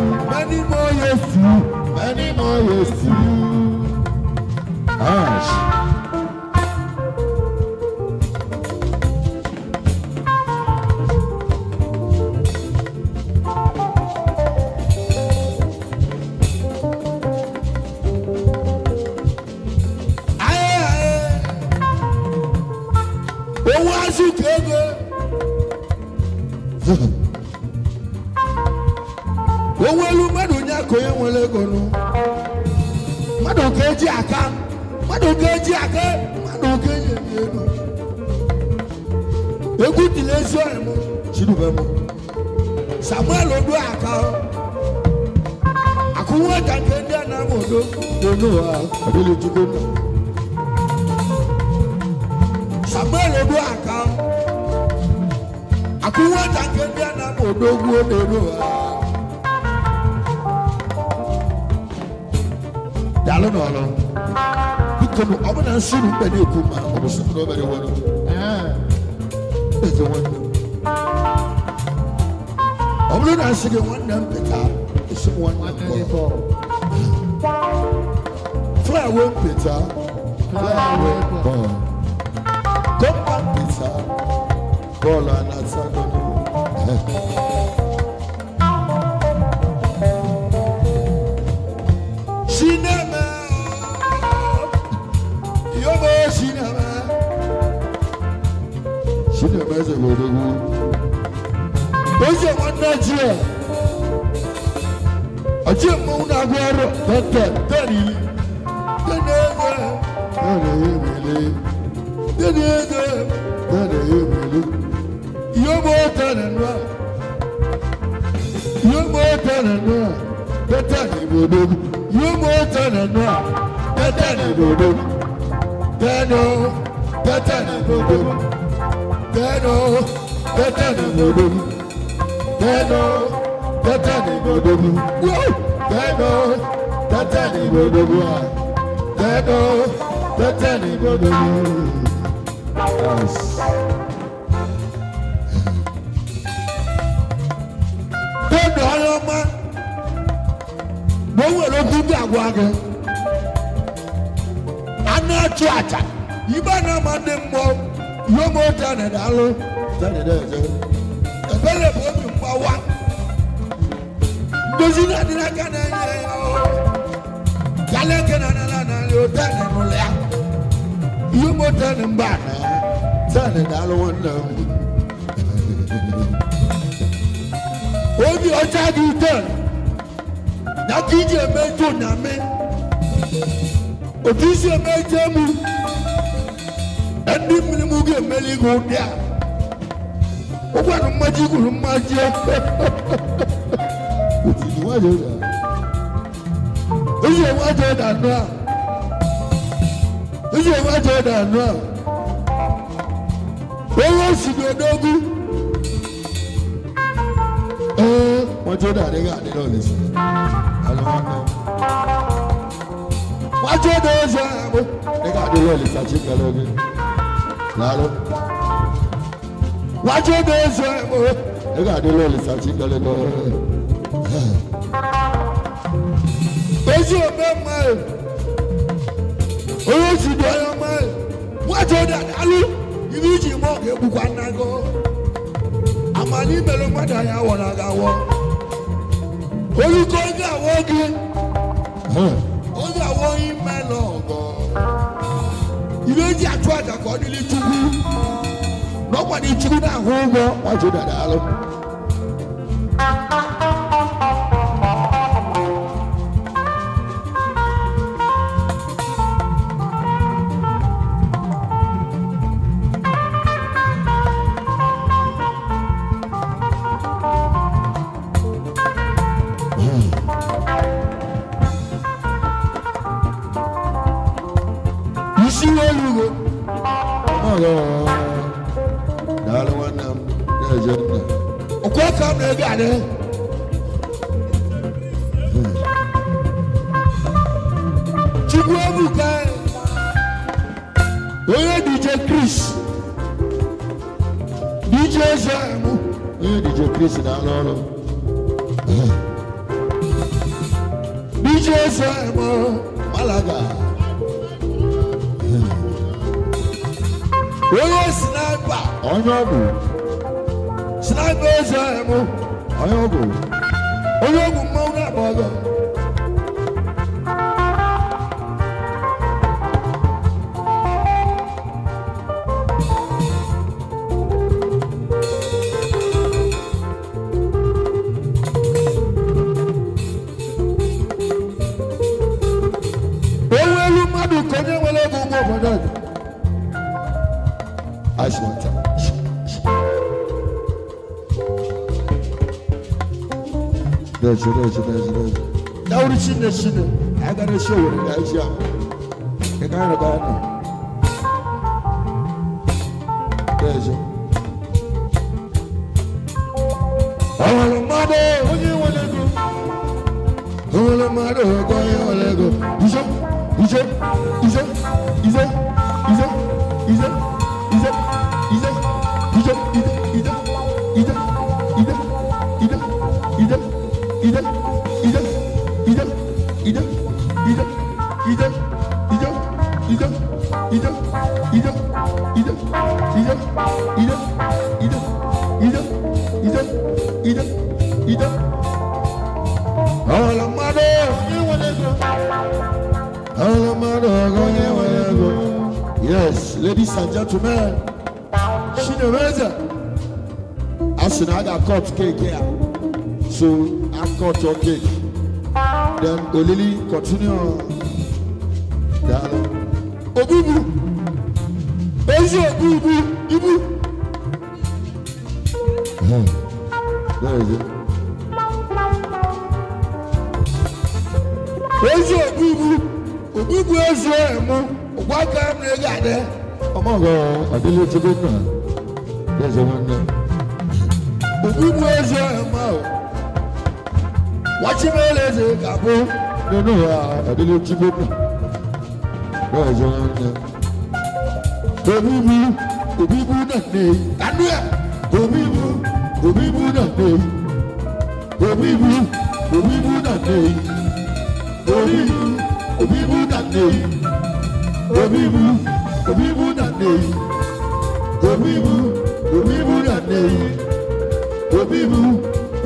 Doctor Terry. Deneze. Deneze. Deneze. Deneze. Yobo tanenwa. Yobo tanenwa. Beta ni bodo. Yobo tanenwa. Beta ni bodo. Dano. Beta ni bodo. Dano. Beta ni bodo. Dano. Beta ni bodo. Dano tẹ́tẹ́ ní gbogbo wa tẹ́kọ̀ tẹ́tẹ́ ní gbogbo wa. Tóbi ọlọ́mọ, gbówó ló kú bí àgọ́ agẹ. Anú ọtú àjà, ìbá náà máa dé mbọ, yóò mọ̀ ọ́ tẹ́ ẹ̀dá ló. Tẹ́ ẹ̀dá ẹ̀jẹ̀. Ẹ̀fẹ́ lè bọ́ mi mbọ wá. Dozi náà dín náà ká náà yẹ ọ́. Yale kena na na na yo tani mulya. You mo tani mbana. Tani dalo wanda. Obi ocha di utan. Na kiji emejo na me. Otisi emejo mu. Endi mini mugi emeli gondia. Ogwa no maji kulu maji. Otisi wajo eyi ewu adze danu a eyi ewu adze danu a owó sùnmí ọdọọgún ee wọn tó dà nígbà nínú ọlẹsì alùpàdé wọn tó dà ọsẹ ẹmu nígbà nínú ọlẹsì àti ìkàlẹ ọgbẹ làárọ wọn tó dà ọsẹ ẹmu nígbà nínú ọlẹsì àti ìkàlẹ onye otu dị onye mmadụ nwata onye adalụ ibe iji ma ọ ga-egbukwa nna gị amana imere mmadụ anya wọra gị oge awọ gị oge ime na ọgọ ibe eji achụ aja ka ọ dị chukwu na ahụ ụgwọ nwata 人。Junior dàlọ. òbúbu èyí òbúbu ibú. èyí òbúbu òbúbu èyí ẹ̀mú ògbà kẹ́mi ní gàdẹ́. ọmọ ọgọ adélé tí ó kàn lẹsẹ wọn náà. òbúbu èyí ẹ̀mú wọ́n ti mẹ́lẹ̀ ṣe kàbó nínú àdílé tí gbogbo bẹ́ẹ̀ sọ wọn ni. Omi bu omi bu náà ní èyí. Adé ẹ̀ omi bu omi bu náà ní èyí. Omi bu omi bu náà ní èyí. Omi bu omi bu náà ní èyí. Omi bu omi bu na ní èyí. Omi bu omi bu na ní èyí. Omi bu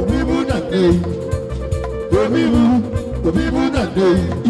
omi bu na ní èyí. bu. Eu me mudando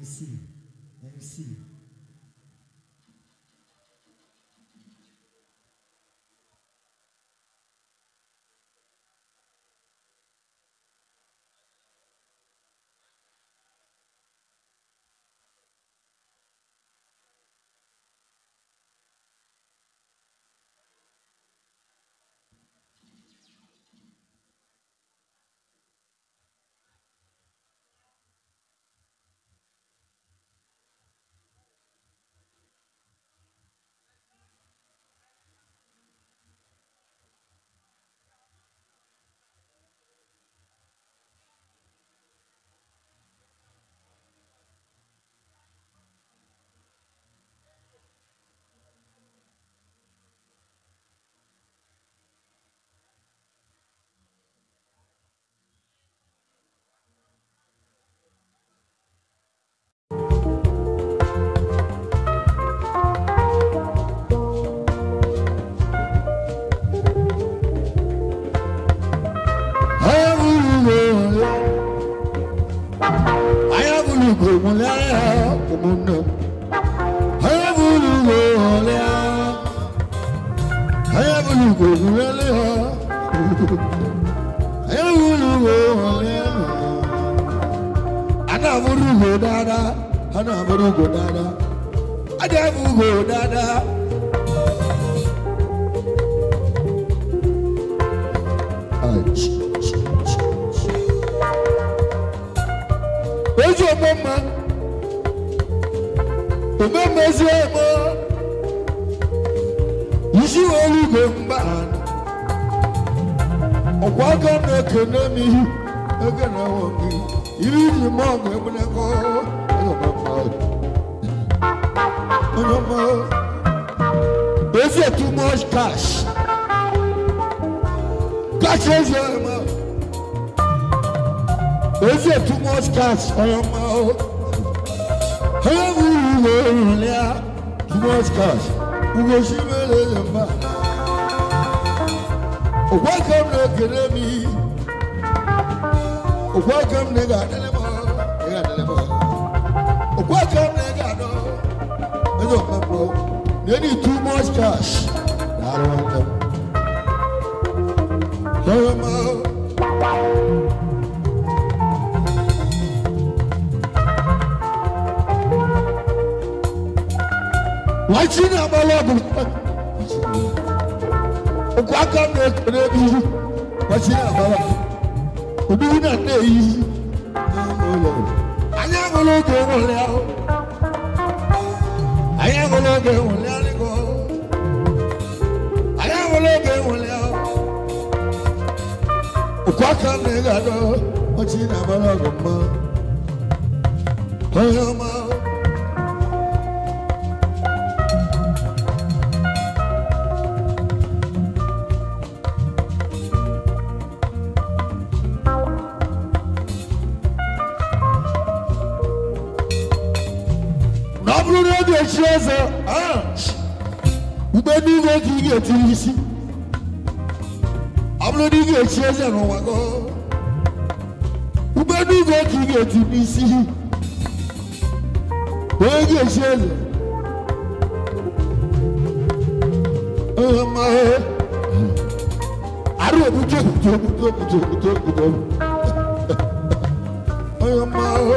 Let me see. Welcome, nigga. Nigga, deliver. Welcome, nigga. No. They don't They need too much cash. I don't want them. Show them out. Wàtí ní abọ́lọ́ọ̀bù ọ̀gbọ́n kan ní ẹ̀kọ́ ní ẹbí wàtí obibi na nne yi n'ụlọ anyị aṅụla oge nwụlị ahụ anyị aṅụla oge nwụlị arịgo na-ega adọ ọchị na ga-echi eze n'ụwa ubenugo ka ị ga-eti n'isi wee ga-echi eze arụ obuto obuto obuto obuto obuto obuto onye mmanwụ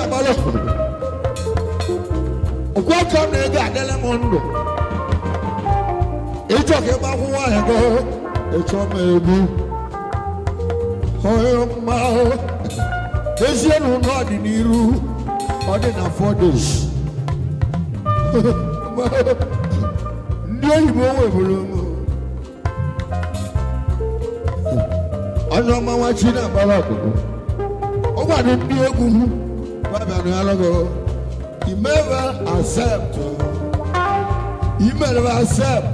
agbala ọkwa ka na-ego adịla m ndụ ịchọ ka ebe akwụkwọ ahịa goo ịchọma egbu onye mma ezienụ n'ọdịnihu ọ dị na fọdes ndị oyibo weburu m ọzọ mmanwa chi na agbara ọkụkụ ọ gwara ndị egwu babịanụ alụgụ imeva accept imeva accept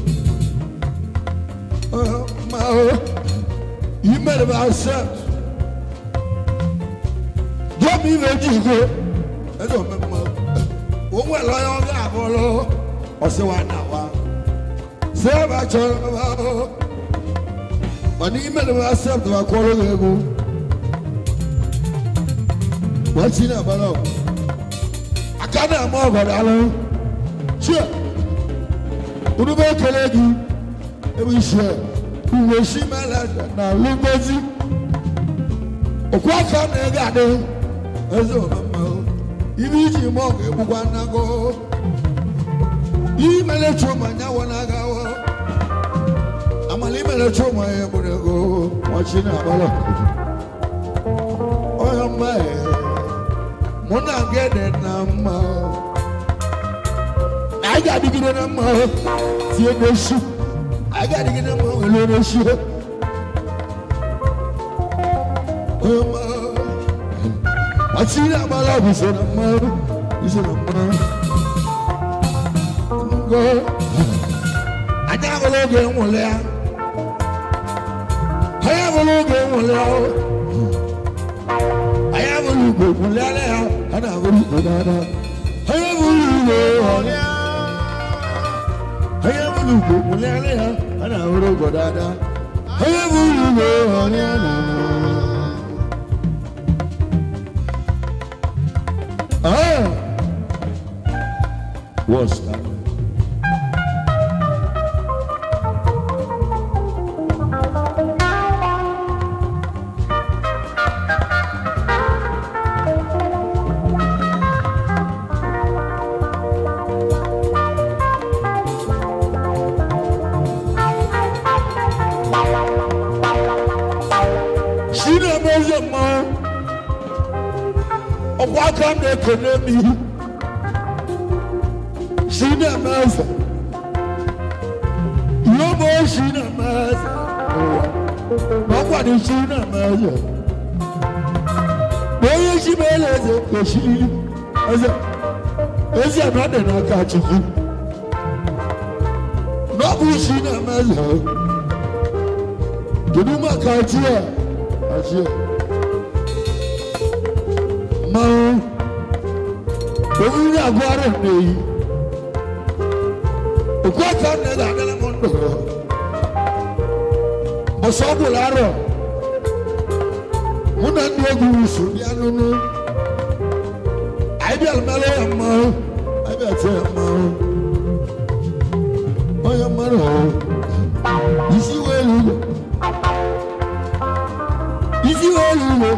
God will accept. Don't be ready to go. I don't remember. Wọ́n wẹ̀ lọ́yọ́ ọ̀gá àbọ̀ lọ́wọ́ ọ̀sẹ̀ wa Say wá. Ṣé ẹ bá jọ ẹ bá bọ̀? Wọ́n ní email mi accept wa kọ́ ló lè mú. Wọ́n ti ní àbá náà. Àkàdé àmọ́ ọ̀gọ̀dà lọ. Ṣé olú bẹ́ẹ̀ kẹlẹ́ ju ebi ṣe ẹ̀? uwesimelaga na lugozi okwu afọ na-ege adị eze omema ibe iji ma ọ ga-egbukwa nnago imelechu ma nyawa na-aga amala imelechu ma ya egburu ego machi na-agbala onye mma mụ na nke dị na mma anyị ga-adịgide na mma tie n'esu anyị ga-adịgide mma olóróṣó. ọmọ àti ìdàgbàlà ìṣẹ̀lẹ̀ mọ́ ìṣẹ̀lẹ̀ mọ́. ńgọ́ ajá ológe ń wọlé a. ayé ológe ń wọlé a. ayé ológe ń wọlé a lẹ́yà. ayé ológe ń wọlé a. ayé ológe ń wọlé a. ayé ológe ń wọlé a lẹ́yà. àná orógbò dáadáa. Oyè búrú wo ọ̀rẹ́ àná. chukwu n'ọbụ isi na-eme ya kedu maka aji a aji a mmanwụ oriri agụgharị na-eyi okwu aka nne ga-adịrị m ndụ bụsọ ọ bụla arọ mụ na ndị egwu wusu bịa n'ụnụ anyị bịara ẹ̀jẹ̀ mọ́ o. Bọ́yọ̀ mọ́rọ̀ o. Ìṣíwèé lu lò. Ìṣíwèé lu lò.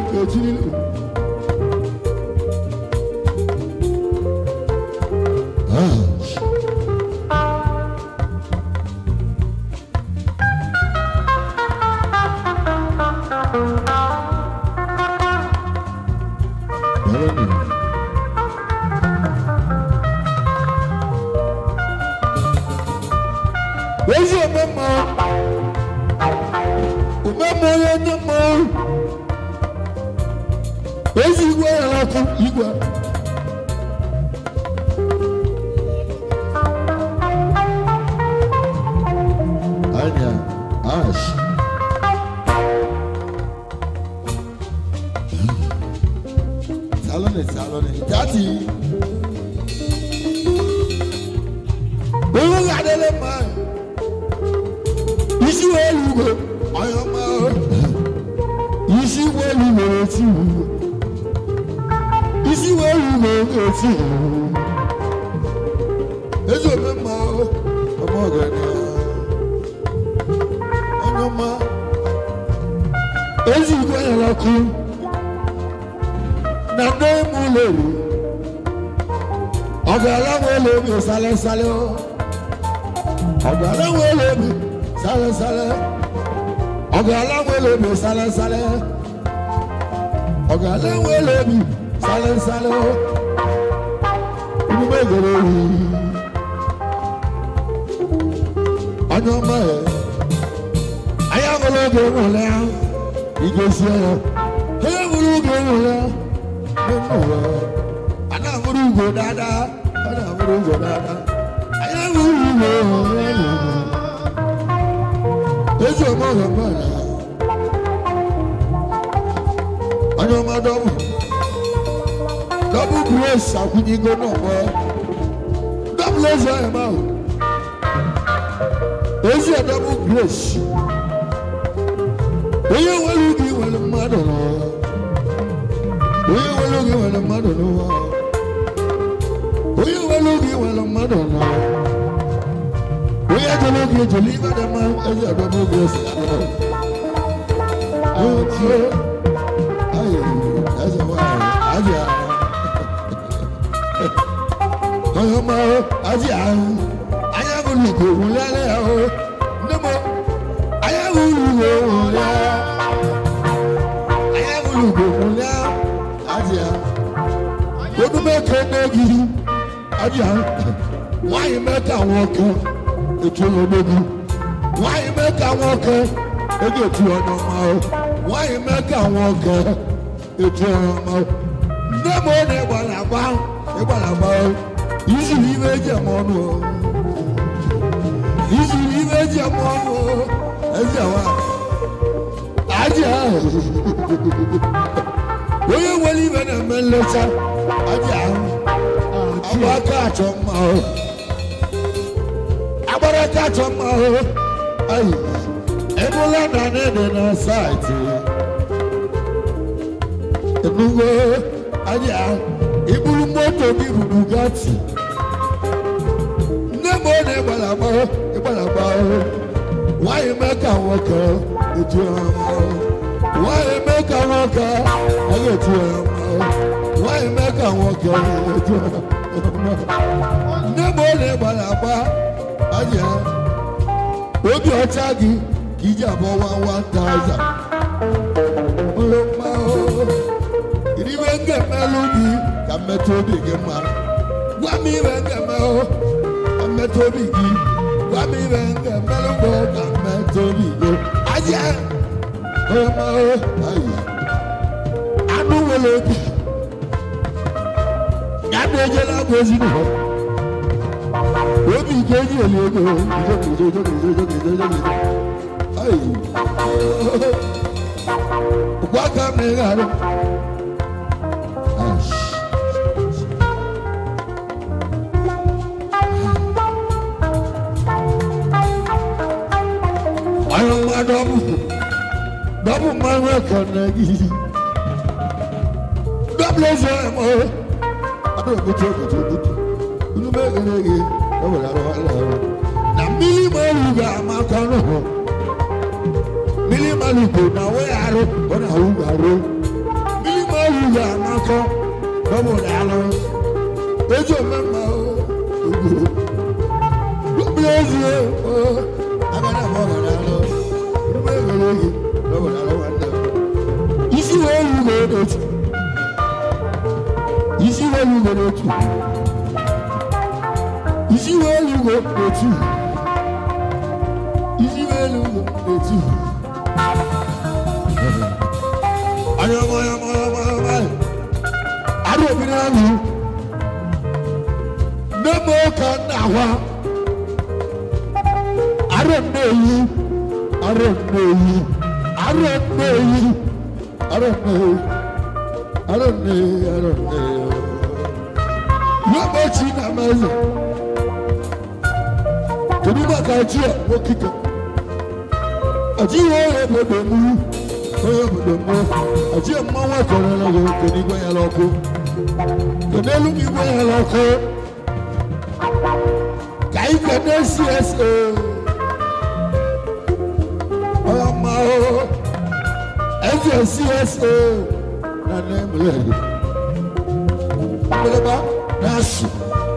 dọ́bù dọ́bù mọ́wé kànáà yìí dọ́bù ló fẹ́ mọ́ abẹ́rẹ́ kutu kutu kutu inú bẹ́ẹ̀ kànáà yìí dọ́bù lọ́wọ́ lọ́wọ́ na mílí mọ́lù gà má kọ́nù hù mílí mọ́lù kò náà wẹ́ àrò kọ́ náà wù àrò mílí mọ́lù gà má kọ́ dọ́bù lọ́wọ́ ojú mẹ́ma o ojú dọ́bù lọ́wọ́ o abẹ́rẹ́ mọ́lù lọ́wọ́ oru isi wee ru mere n'otu isi wee ru mere n'otu isi wee ru mere n'otu isi wee ru mere n'otu. ayọmọ ayọmọ ayọmọ ayọmọ adé obìnrin àná mẹ́mọ́ kan náà wá. arẹ́pẹ̀yì arẹ́pẹ̀yì arẹ́pẹ̀yì arẹ́pẹ̀yì arẹ́pẹ̀yì lọ́bọ̀tì náà mẹ́rin tòbí bàtà ẹjí ẹ̀ wọ́n kíkẹ́ ẹjí wọ́n yẹ bèbè mú wọ́n yẹ bèbè mú ẹjí ẹ̀ mọ́ wọn kọ̀ lọ́wọ́ lọ́wọ́ kò ní gbẹ́yẹ lọ́kọ́ kẹ̀dẹ́lú mi gbẹ́yẹ lọ́kọ́ kàyí kẹ̀dẹ́ csa. your CSO. Na name lady. Whatever. Nasu.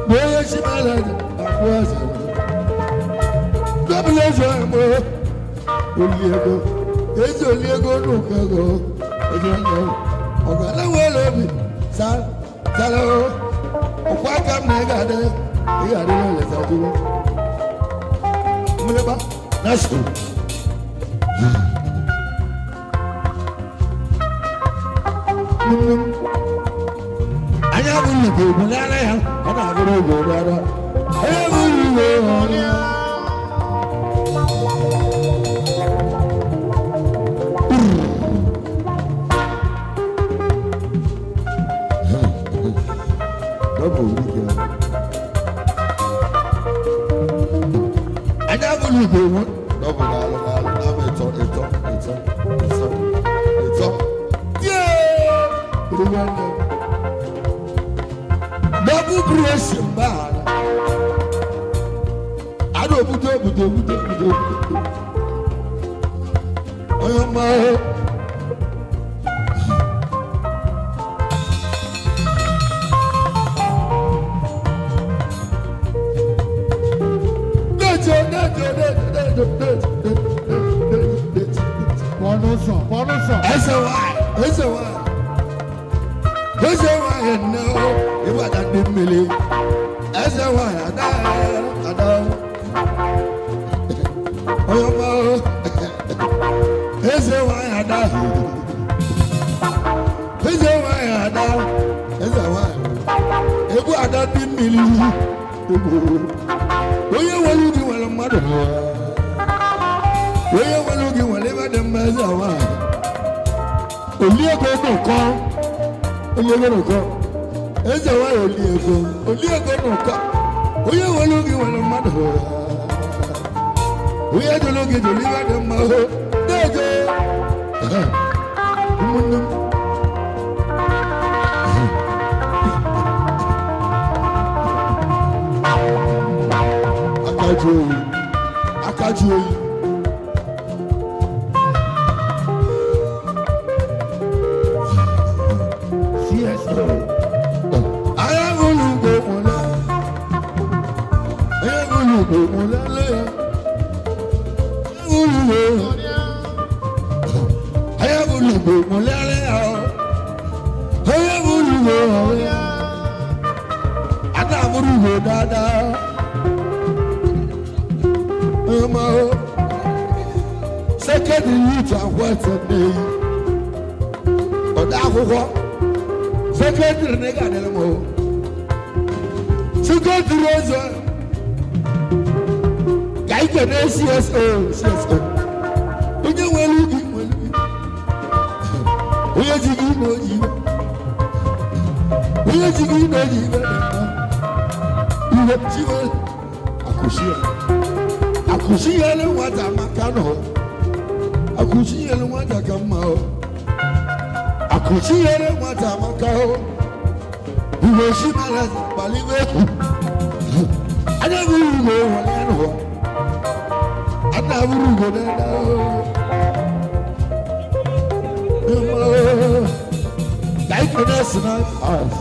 Boye shima lady. Akwaza. Double level mo. Oliego. Eji oliego nu kago. Eji anyo. Oga na wele bi. Sal. Salo. Okwa kam na gade. Iya de le sa tuwo. Muleba. Nasu. dàbúrú kò lè dà o. Like an astronaut.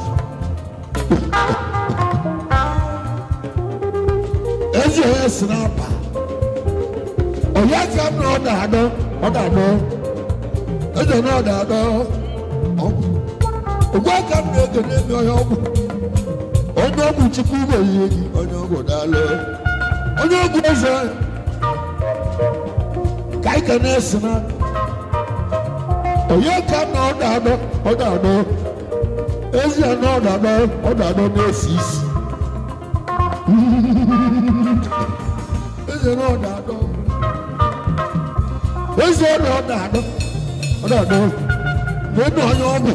Ezi onye si n'apa. Ọ̀yá ti am na ọ̀dà àdọ́ ọ̀dà àdọ́. Eze na ọ̀dà àdọ́ ọ̀gbù. eze. anyị ga na-esi na onye ka na ọdadọ ọdadọ ezie na ọdadọ adọ na-esi isi ezi na adọ ezi na ọdadọ ọdadọ na-enu onye ọgwụ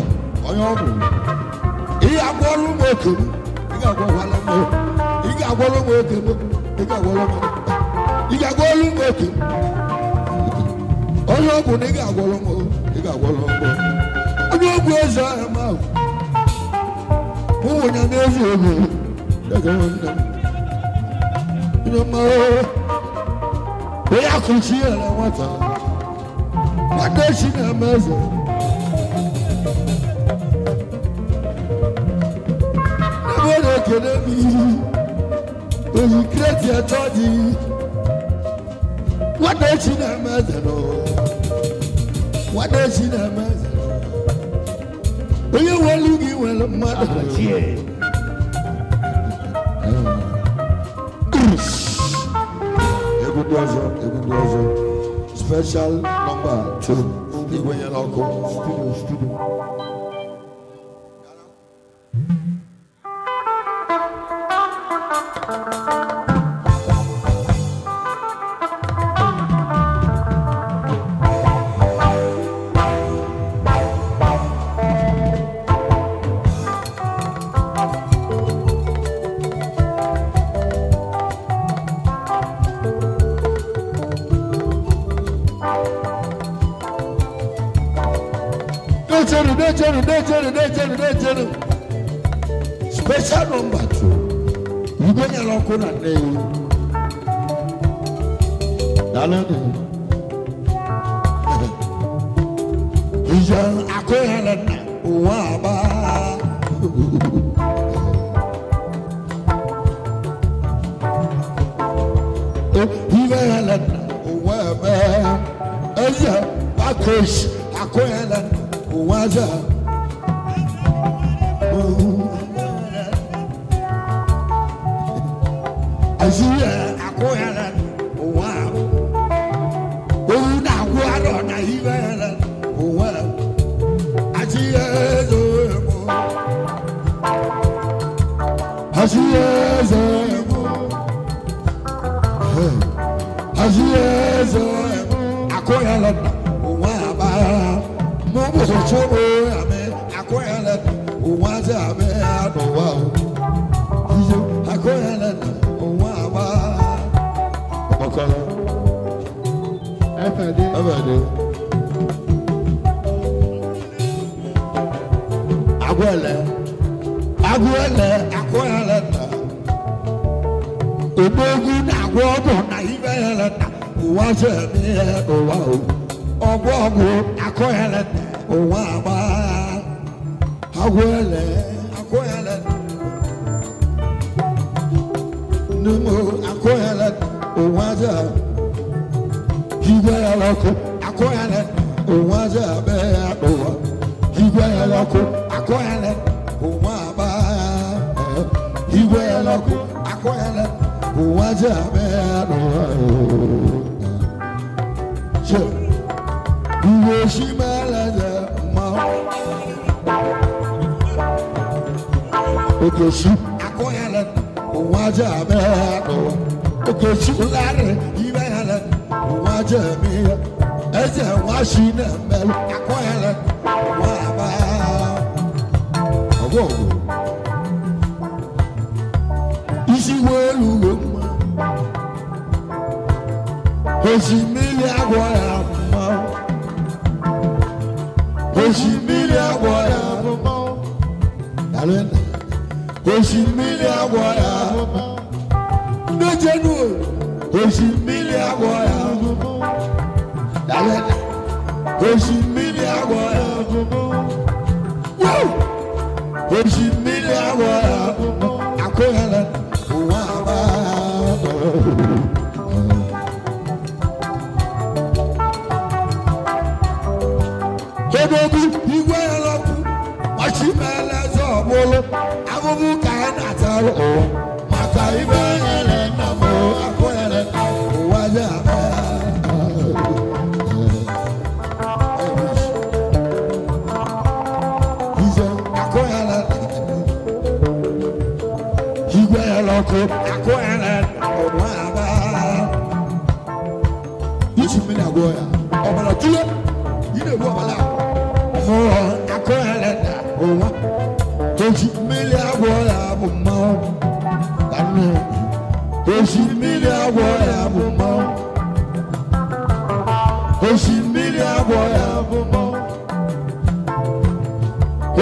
onye ọgwụ ihe agwọrọ ụmụ okenye ị ga-agwọkwala okenye ị agwọrọ ụmụ okenye onye ọgwụ na ị ga-agwọrọ m ị ga-agwọrọ m onye ọgwụ eze ahụ m ahụ ụmụ ya na-ezu oge onye mmanwụ onye akụchi ya na nwata maka echi na-eme eze ebe ọ na-ekele m iyi oyi kreti atọ dị nwanne echi na-eme eze n'ụwa wada shi na maza oye walugi wala mada atie ekudu ọzọ ekudu ọzọ special number two igwe nyere ọkụ studio falando Odogu igwe ọlọpụ ọchịmele zọbụlụ ahụhụ ka ha na-atara ụwa maka ibe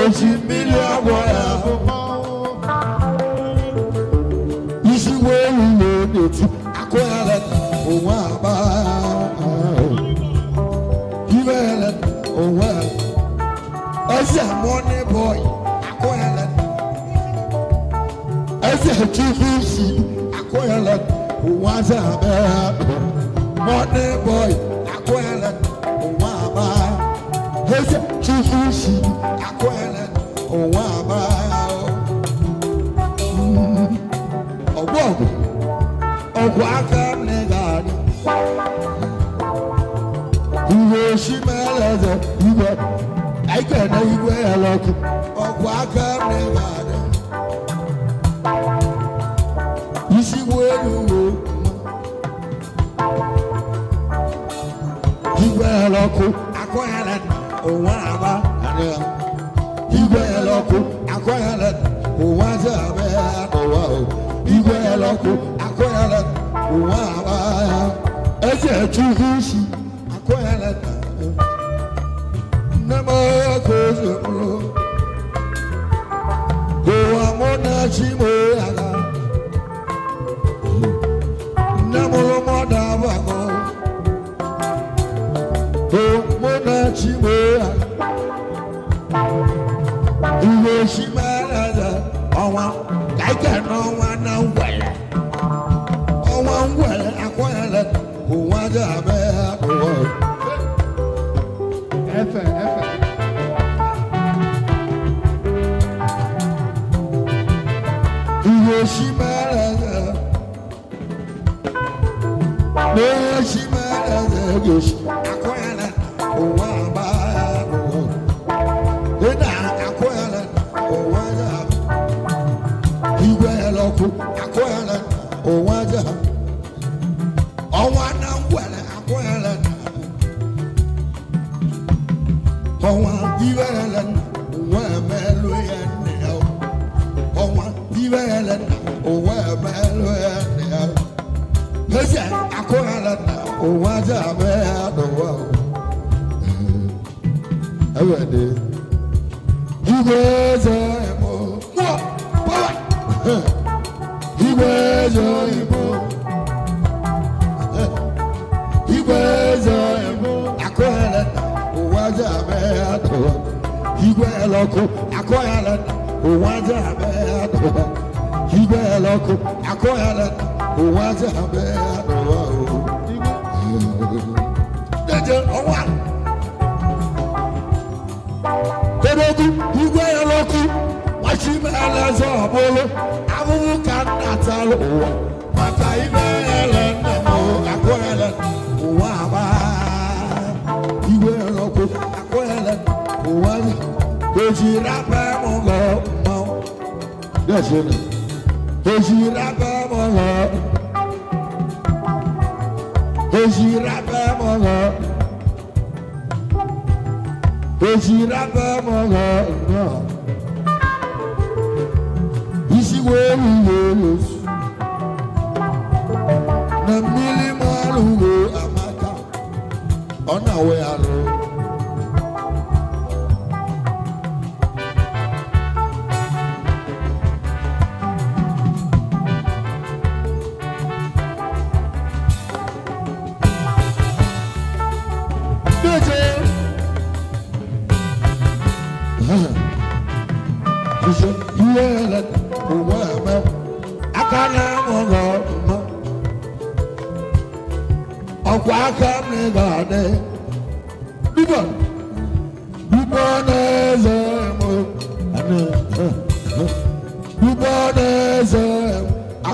eji mmiri agwọ ya isi wee wule n'etu a ya leta onwe agba ibe ya leta onwe ya ezi amọni bọị akụ ya leta ezi echukwu isi akụ ya leta onwe aza abe ya mọni bọị akụ ya leta onwe agba ezi ya na iwe ya lọkụ ọgwụ aka m n'ebe ada isi gbuo elu uwe igwe ya lọkụ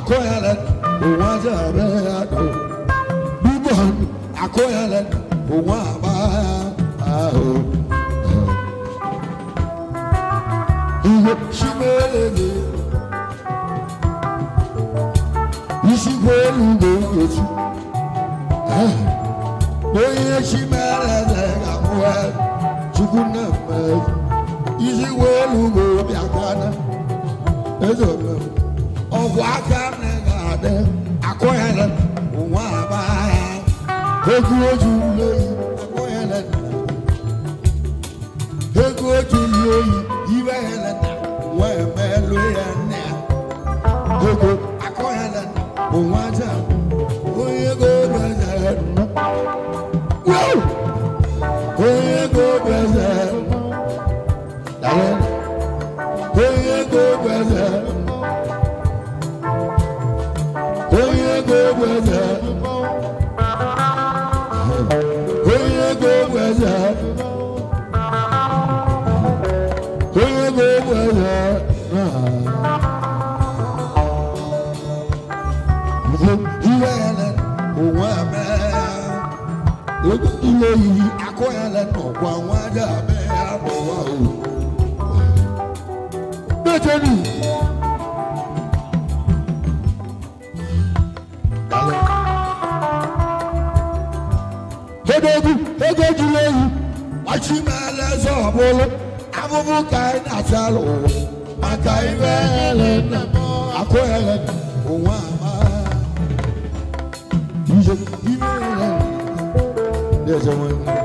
akoyalan òun ajá rẹ̀ àdó bíbọ̀ akoyalan òun àbá àhó. Iye ṣùgbọ́n ìṣìgbọ́n olùgbòǹgbò Oye shimele le kamwe chukune me izi welu go biakana ezo me ogwa adé akọ́yẹlẹ òun àbá egu ojú lóyún akọ́yẹlẹ egu ojú ajá bẹ́ àbọ̀ wá o. méje nù. Egoju egoju leyi, wachi mele zọbulu, abụbụ ka ị na-asalụ ụwa, maka ibe ele nna m, akụ ele nna m, ụwa ama. Ije ime ele nna m, ndị ọzọ nwere.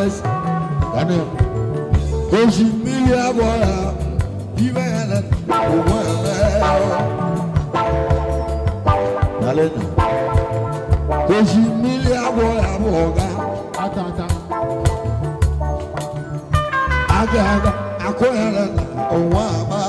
Yes, Daniel. Oṣù mílíọ̀nù bọ̀rà bíbẹ̀ yẹn ọmọ ẹ̀rẹ́. Dalẹ̀ nù. Oṣù mílíọ̀nù bọ̀rà bọ̀ ọ̀gá. Atata. Aga aga akọ yẹn lẹ́nu ọ̀wọ́n àmà.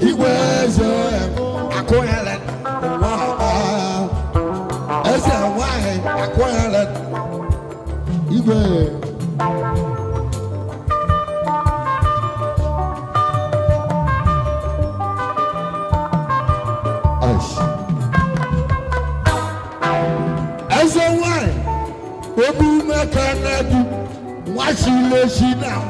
he wears a coilet. As a wine, a coilet. He wears. As a wine, Obu Makanadu, what she lay she now.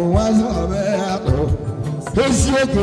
ụwa zọbe akpụ eziokwu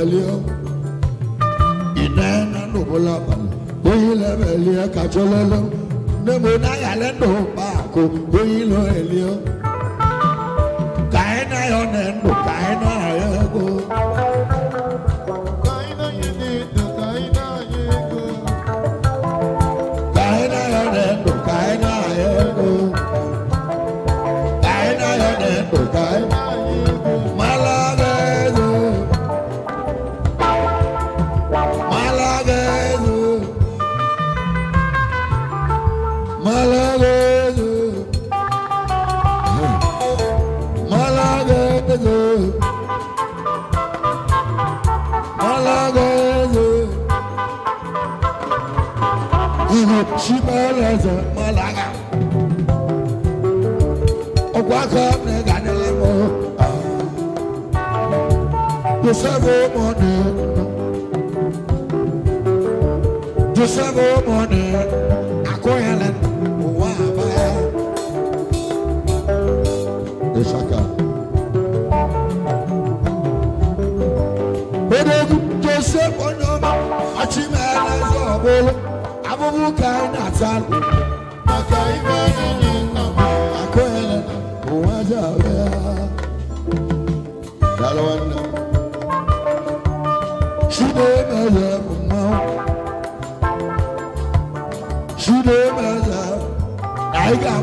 lẹ́bẹ̀lẹ́ ìdá ẹ̀nà nùbọ̀lá bàmù oyin lẹ́bẹ̀lẹ́ Nemo lọ́lọ́ nemo náyà lẹ́nu pààkó oyin lọ́ẹ̀lẹ́ kàẹ́ náyọ̀ malaga, ọzọ mọlá ha ọgwụ aka na ịga n'ele mụ joseph ụmụnne joseph ụmụnne akụghịla ụwa abaya ịshaka odogwu joseph onye ọma achịmela zọ ọbụlụ kain atal akwele uwaja wea dalawanda shude meza mumau shude meza aiga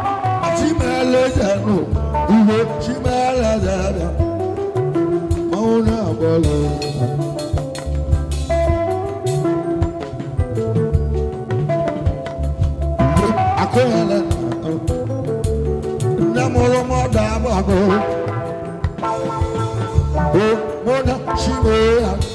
Malajano, Uwe Shimalajada, Mauna Bolo. Akwela, Namoro Moda Bago, Mona Shimalajada.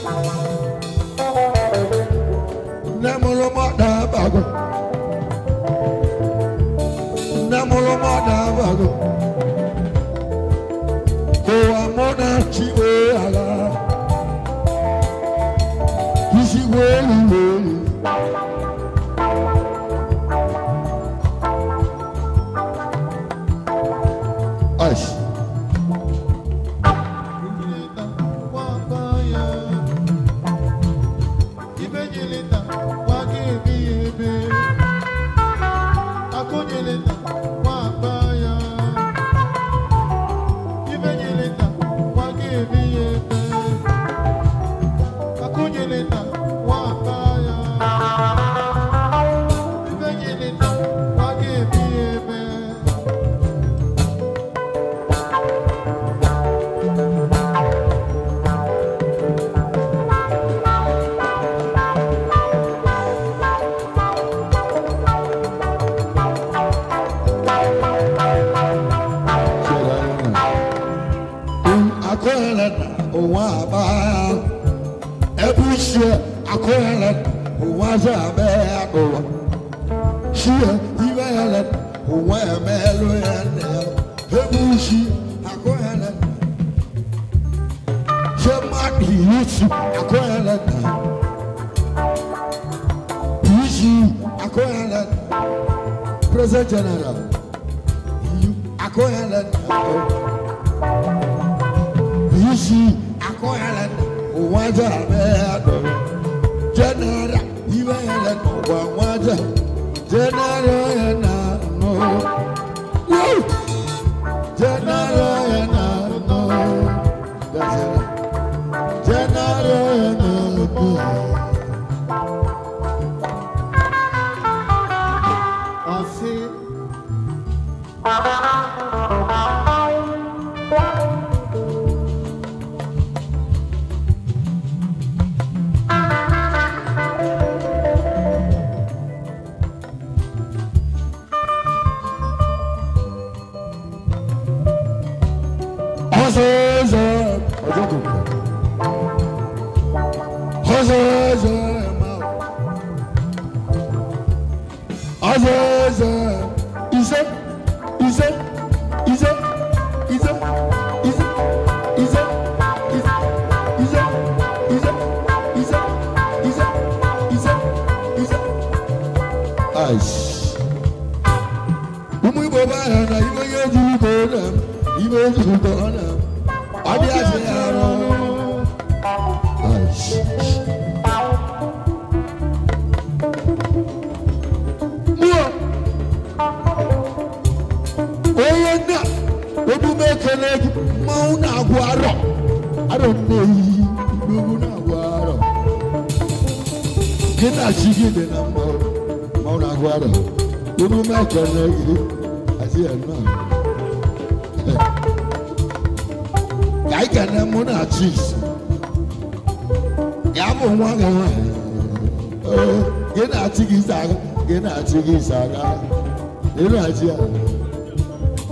Inu ajiya.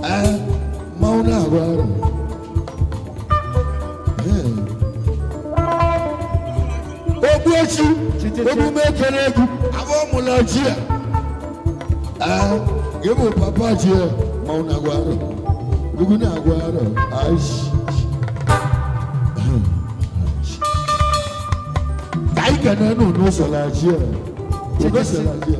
Eh, mauna agwaro. Obu echi, obu mekere egwu, abụọ mụ na ajiya. Eh, gị bụ papa ajiya, mauna agwaro. Ugwu na agwaro, aishi. Ka anyị ga na-anụ n'ụzọ na ajiya. Ebe sị na ajiya.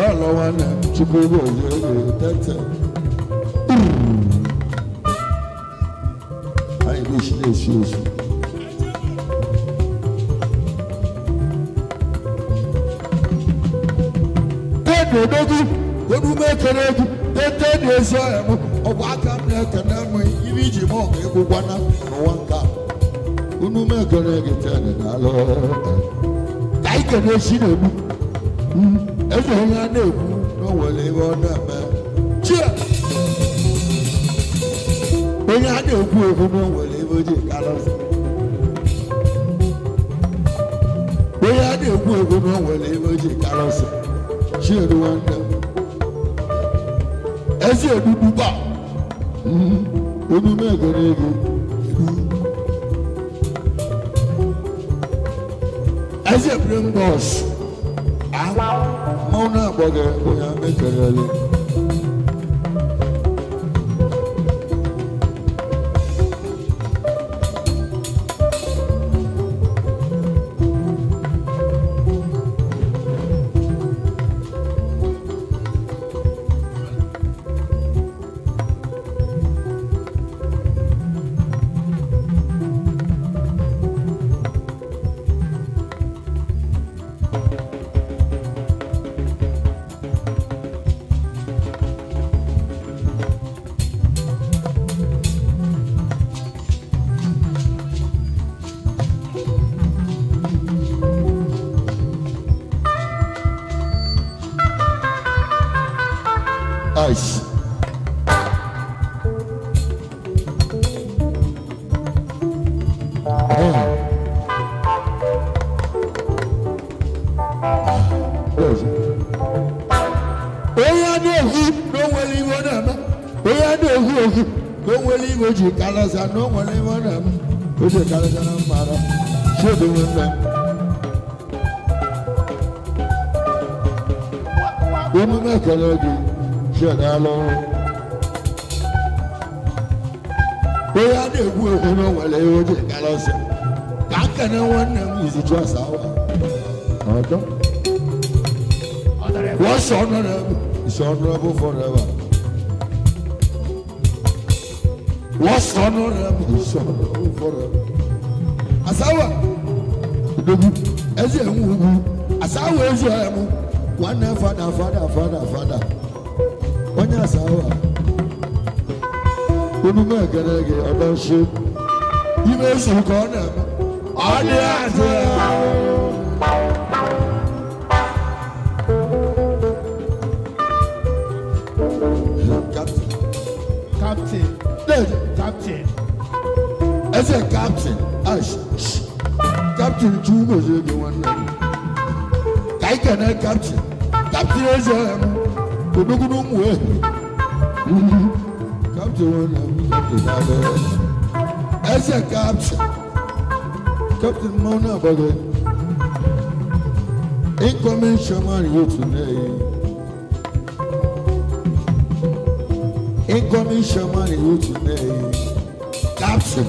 lọlọ nwanne m Chukwubu Oyeoye tete anyị na-esi na-esi esi edododu omume ekere egwu tete dị ezi ọhịa m ọgwụ aka m na-ekene m iri iji m ọga egwu gwana n'ụwa nke a omume ekere egwu tete dị n'ala ka anyị kene esi na onye a na-ekwu na o nwere ebe ọ na-eme chia onye a na-ekwu ekwu na o nwere ebe o ji karọsị onye a na-ekwu ekwu na o nwere ebe o ji karọsị chiedu nwanne m ezi edudugba omume egoro ego ezi ebire mbọsụ gbọ́gẹ̀ to mẹ́tẹ̀rẹ̀ lé. inú mẹ́ta lọ́dún ṣẹ̀dá lọ́rùn. bóyá ní ègbú èkó náà wọlé yóò jẹ ká lọ́sẹ̀ káàkiri náà wọ́n nà mí ìtútù àṣà wa. ọ̀dọ́ wọ́n sọ ọ́nà rẹ̀ sọ ọ́nà bó fọ́nà wa wọ́n sọ ọ́nà rẹ̀ sọ ọ́nà bó fọ́nà wa. àṣà wa ẹ̀dọ́gbù ẹ̀sìn ẹ̀hún wù wù àṣà wa ẹ̀sìn ẹ̀hún nwanne fada fada fada fada onye asawa omume ekele gị ọdọchi ime esi ka ọ na-eme ọ dị azụ Captain, Captain, ese Captain, ash, ah, Captain, Juno, Captain, Captain. Captain Ezem, Odogunu Mwe, Captain One, Captain Abe, Ezem Captain, Captain Mona Bagay, Incoming Shaman Yotunei, Incoming Shaman Yotunei, Captain,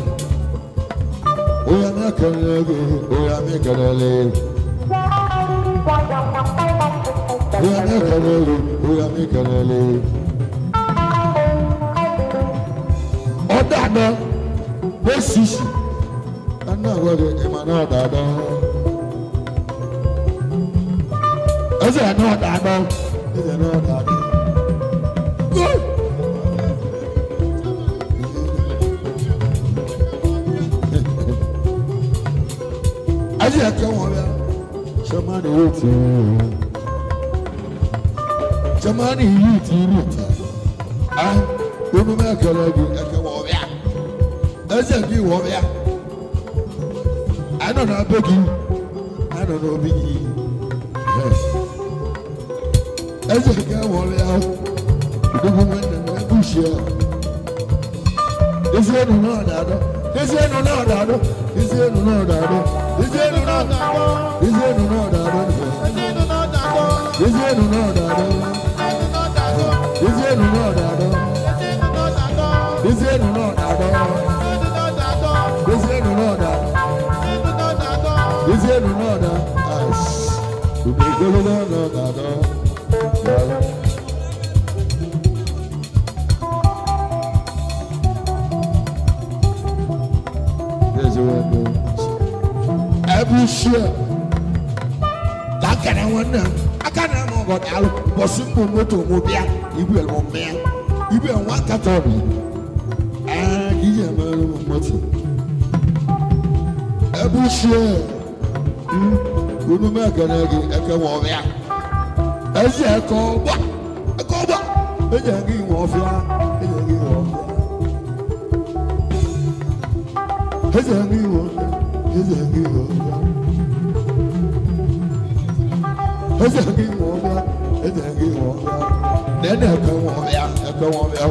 Oya Nakalege, Oya Mekalele, Uyamikanele, uyamikanele. Ọ̀dàdà bó ṣìṣì, ẹnu àgbọ̀dẹ ìmọ̀ náà dàdà. Ẹsẹ̀ náà dàdà, ẹsẹ̀ náà dàdà. Ẹsẹ̀ kẹwọ̀n rẹ̀, ṣe máa ní wọ́n ti rìn jamani yìí ti rí ti a omi máa kẹlẹ bi ẹkẹ wọ ọbẹ a ẹsẹ bi wọ ọbẹ a anọ n'abegi anọ n'obi yi ẹsẹ kẹ wọ ọbẹ a ọdọgbọn wọn nà mọ ẹkú si a esi enu náà dàdọ esi enu náà dàdọ esi enu náà dàdọ esi enu náà dàdọ esi enu náà dàdọ esi enu náà dàdọ esi enu náà dàdọ. abusua lakana wɔn nam akana mu ɔda alo bɔsu mu moto mu bia ibu yɛ wɔn mea ibu yɛ wɔn akata ɔbi ɛɛ yiyɛ mɛ ɛlɛ wɔn mɔti abusua kunu mɛgɛnɛ gi ɛkɛ wɔ fia ɛsɛ ɛkɔ bɔ ɛkɔ bɔ ɛnyɛ gi wɔ fia ɛnyɛ gi wɔ fia ɛsɛ gi wɔ fia ɛsɛ gi wɔ fia ɛsɛ gi wɔ fia ɛsɛ gi wɔ fia nɛnɛ ɛkɛ wɔ fia ɛkɛ wɔ fia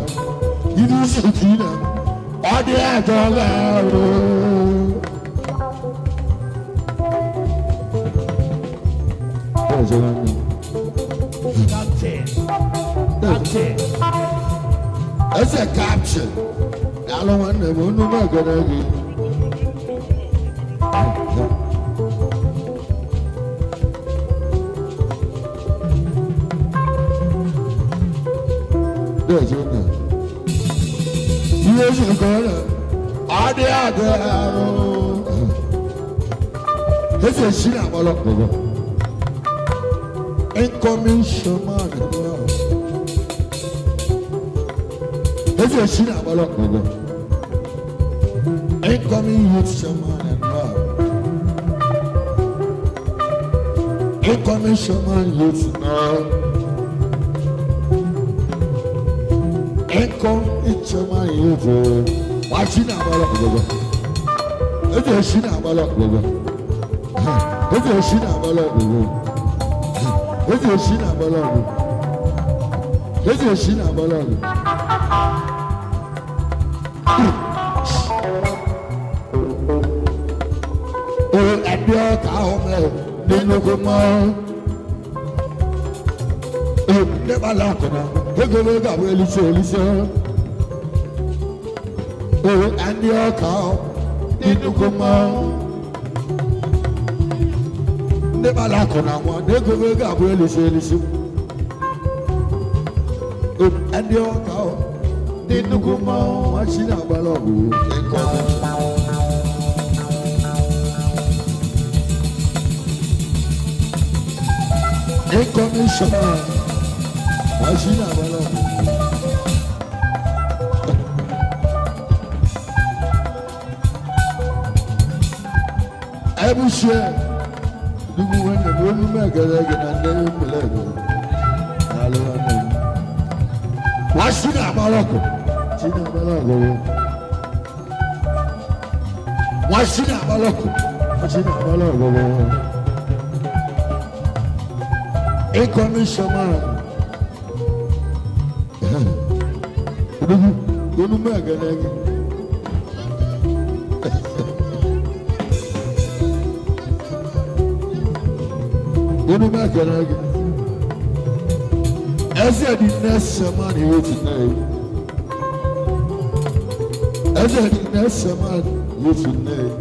yiri si ti na ɔdi ɛtɔ bɛ wò. rapture. I don't want to know what I'm going to Incoming shaman. If you see that, Balok, my God. Incoming youth shaman and now. Incoming shaman youth now. Incoming shaman youth. Why see that, Balok, my God. If you see that, Balok, my God. If you see that, Balok, my God. If you see that, Balok, my God. If you see that, Balok, my God. bí ọ̀tá ọmọ nínú kò mọ́. Òkúté bala àkànná kékeré gàwé olùsọ olùsọ. Òwò ká ní ọ̀tá nínú kò mọ́. Òkúté bala àkànná wọn kékeré gàwé olùsọ olùsọ. Òwò ká ní ọ̀tá nínú kò mọ́. Wọ́n ṣí ní àbálọ̀ òwò kẹ́kọ̀ọ́. incommissioner Wajina Bala. Ebushe dugu wende bolu megere gina ndeyi mulego. Alo ane. Wajina Bala ko. Jina Bala ko. Wajina Bala ko. Wajina Bala ko inconditional. Olúmọ̀ ẹ̀gẹ́dẹ́ yìí. Olúmọ̀ ẹ̀gẹ́dẹ́ yìí. Ẹsẹ̀ di nẹ́sẹ̀ máa ni yóò ti náà yìí. Ẹsẹ̀ di nẹ́sẹ̀ máa ni yóò ti náà yìí.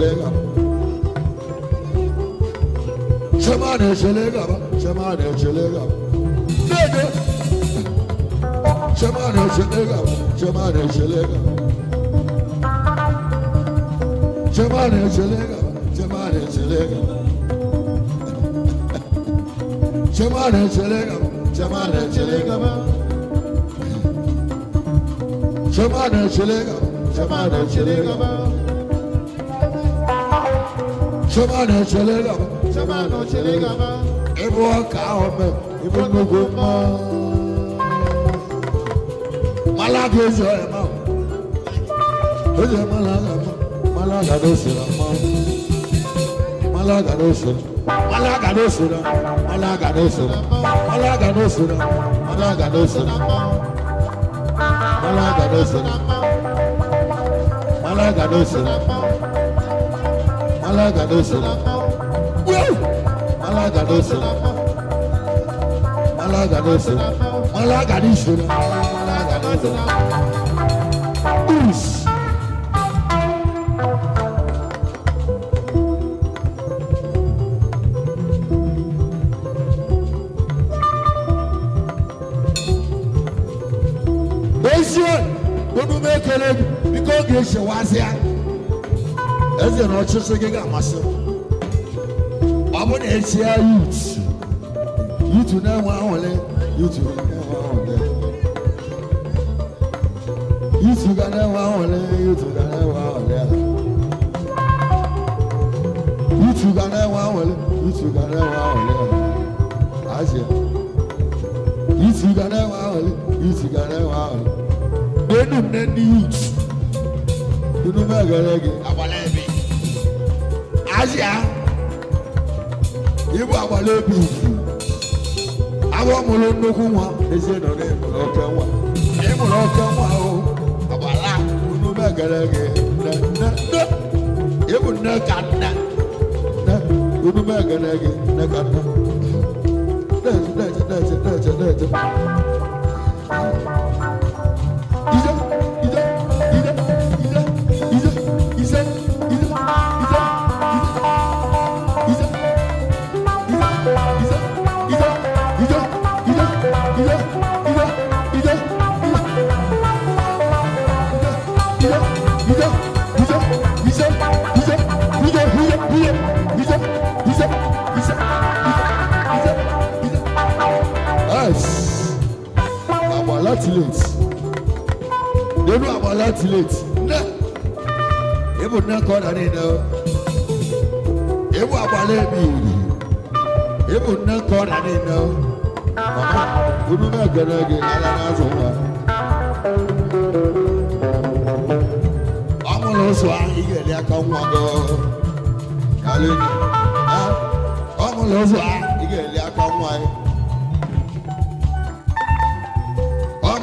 ṣẹlẹ̀ gàba ṣe máa nà ṣẹlẹ̀ gàba ṣe máa nà ṣẹlẹ̀ gàba déédéé ṣe máa nà ṣẹlẹ̀ gàba ṣe máa nà ṣẹlẹ̀ gàba ṣe máa nà ṣẹlẹ̀ Shema na chele gaba. Shema na chele gaba. Ebo ka ome, ebo nugo ma. Malaga ojo e ma. Ojo e malaga ma. Malaga do sira ma. Malaga do sira. Malaga do sira. Malaga do sira. Malaga do sira. Malaga do sira. Malaga do sira. Malaga do sira alága ló ṣe alága malaga ṣe alága ló ṣe alága ní ṣe alága ló ṣe. Ezie, onu mekele biko ga-esewasia ɛsɛ na ɔkyerɛ sɛ keka amase ɔmo na ɛkyia youth youth na ɛwɔ ahɔle youth na ɛwɔ ahɔle youth ka na ɛwɔ ahɔle youth ka na ɛwɔ ahɔle youth ka na ɛwɔ ahɔle youth ka na ɛwɔ ahɔle aseɛ youth ka na ɛwɔ ahɔle youth ka na ɛwɔ ahɔle enum na ni youth dunu bɛɛ gɛrɛ gɛrɛ azịa ibu agbala obi ugwu agwọ mụrụ nnukwu nwa ezinụlọ ịmụrụ oke nwa ịmụrụ oke nwa o agbala unu megara gị nne nne nne ịbụ nne ka nne nne unu megara gị nne ka nne nne nne nne nne nne láti late they know about láti late nah ebo na kọ na ni na ebo abalẹ mi ebo na kọ na ni na mama omi náà gẹrẹgẹ ala náà sọ wa ọmọ lọ sọ ayé ah, yẹlẹ aka ń wọn gọ kálí ọmọ lọ sọ ayé ah, yẹlẹ aka wọn yẹ.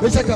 Richard.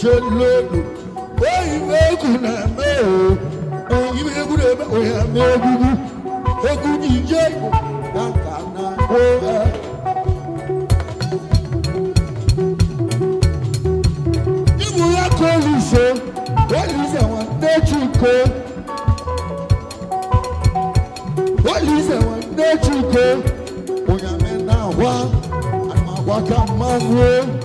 chelelo oyibo egwu na-eme o oyibo egwu na-eme oya ma egwugwu egwu n'ije na nka na oha igbu ya ka olise olise nwanne chike olise nwanne chike onye na-agwa anụmagwa ka mmanwụ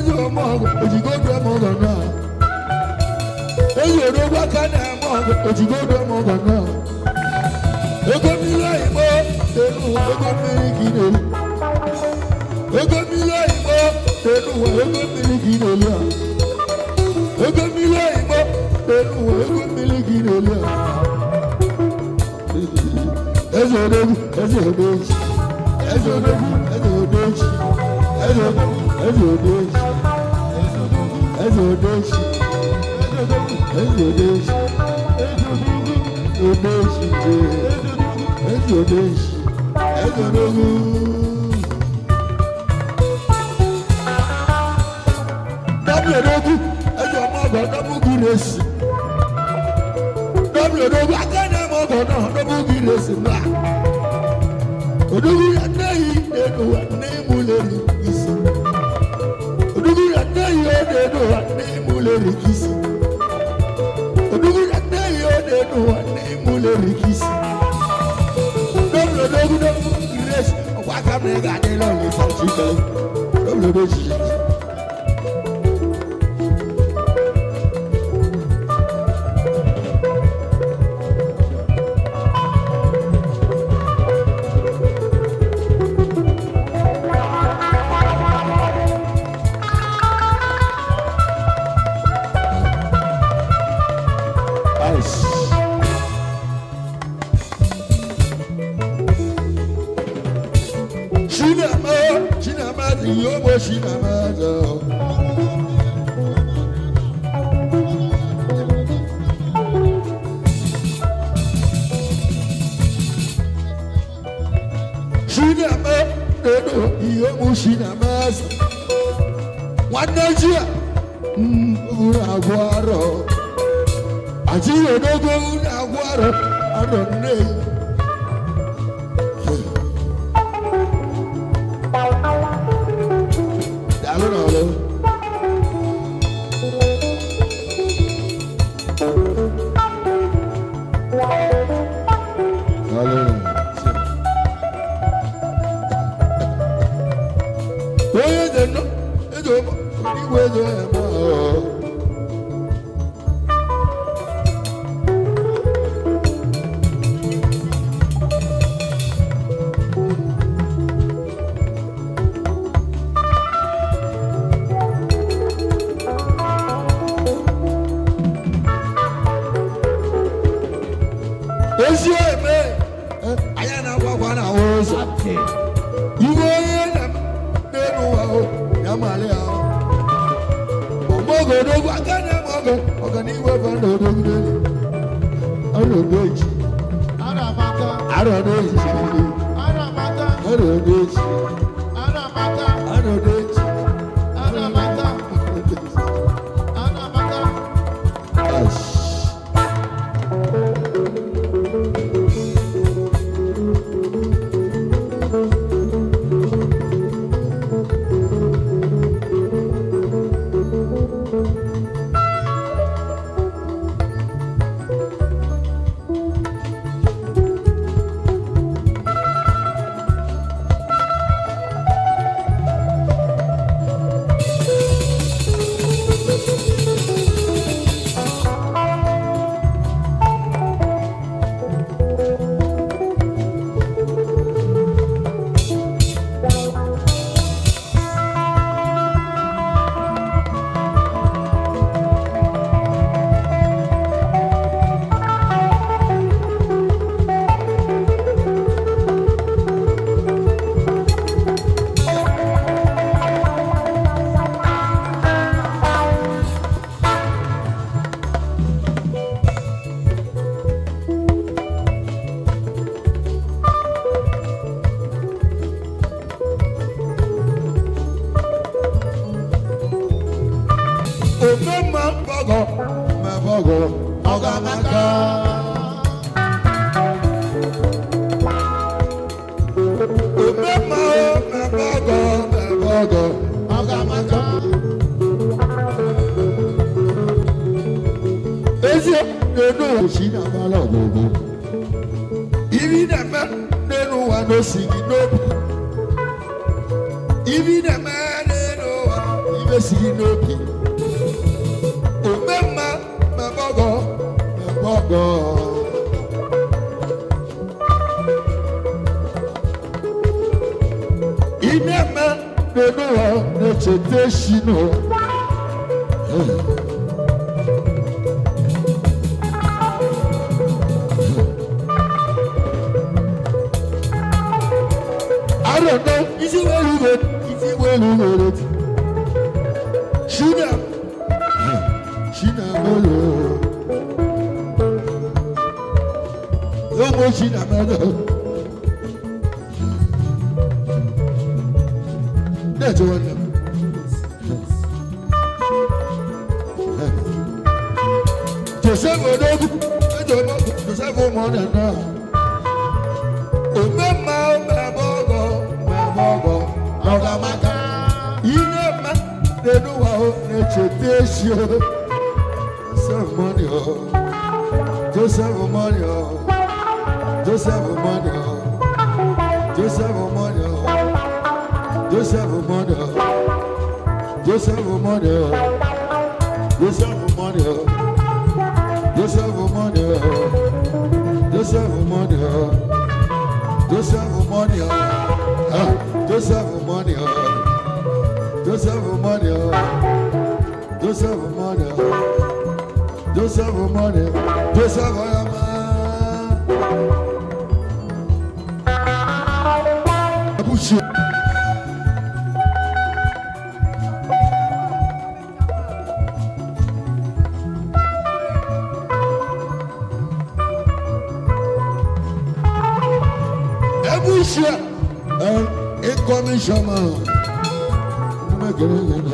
enyi omọgwụ ojigo obi m ụgọ na enyi odogwu aka na-eme ọgụ ojigo obi m ụgọ na ego mmiri oyibo elu ego mmiri ka ị na-elu ego mmiri oyibo elu ego mmiri ka ị na-elu a ego mmiri oyibo elu ego mmiri ka ị na-elu a eze odogwu eze odogwu eze odogwu eze odogwu Odogwu ya nne yi n'elu ụwa nne ịmụ n'elu de do ne mule rikisi odugu ne yo de do ne mule rikisi doblo dogu do grace wa ka de lo ni sa chi ka doblo Benua na-echeta Shino. I don't know if you will do it, if you will do it. Shina, Shina, Molo. Yo, Shina, Molo. There you Joseph Odogu, Joseph Omonana. Joseph Money o, Joseph Money o, Joseph Money o, Joseph Joseph mother, Joseph mother, Joseph mother, Joseph mother, Joseph mother, Joseph mother, Joseph mother, Joseph mother, Joseph mother, Joseph mother, Joseph mother, ṣọmọ ọmọ mẹ́kẹ̀rẹ́ yẹn.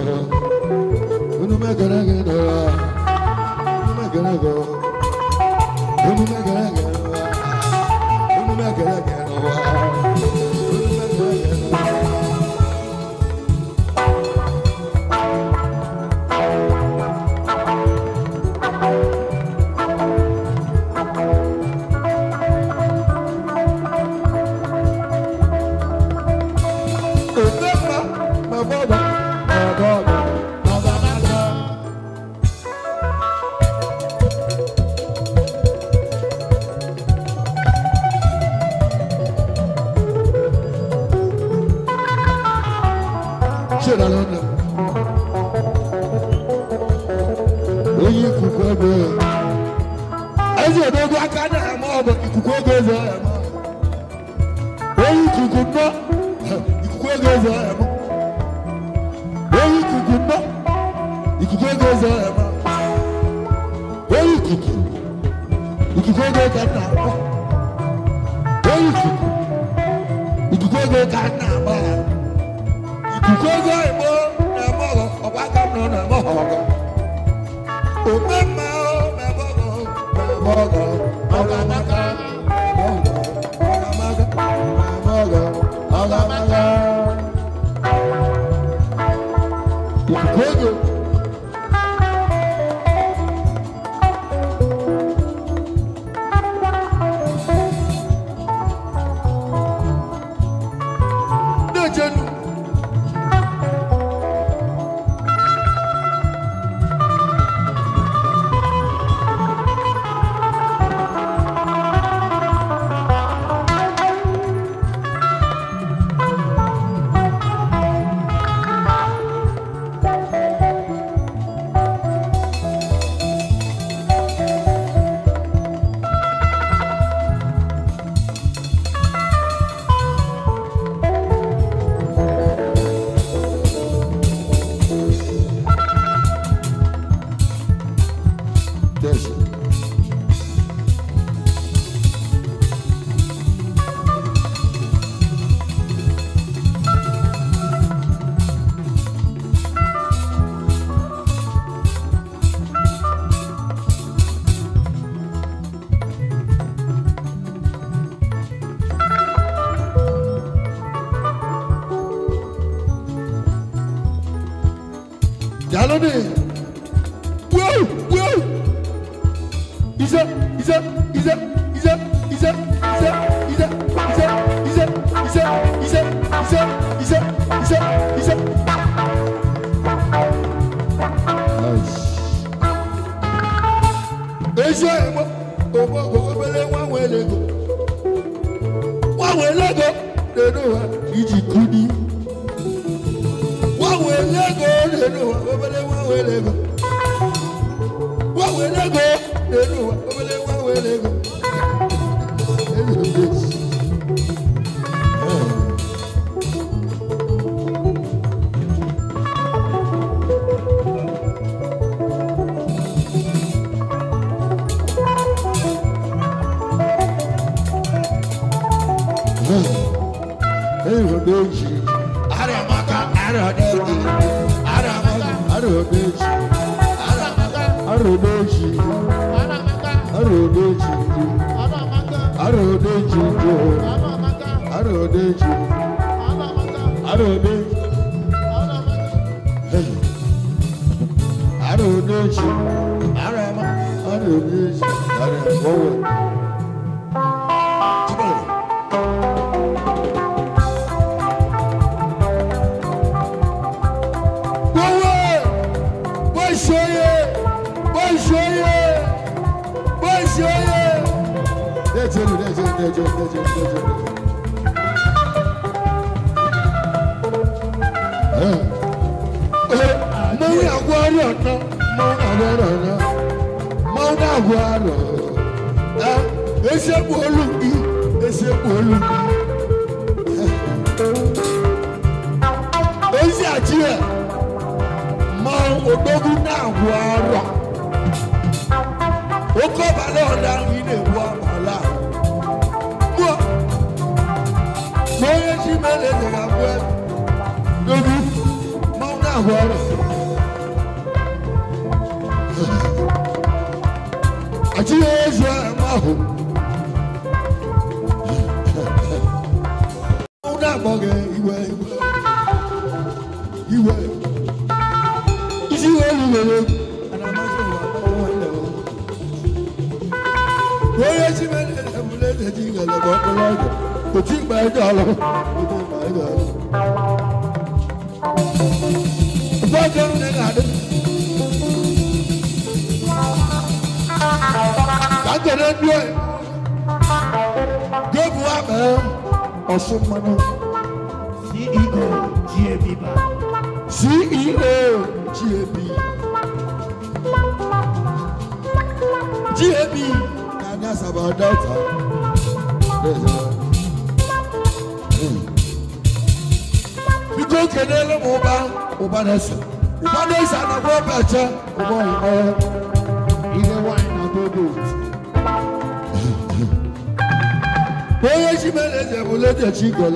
she go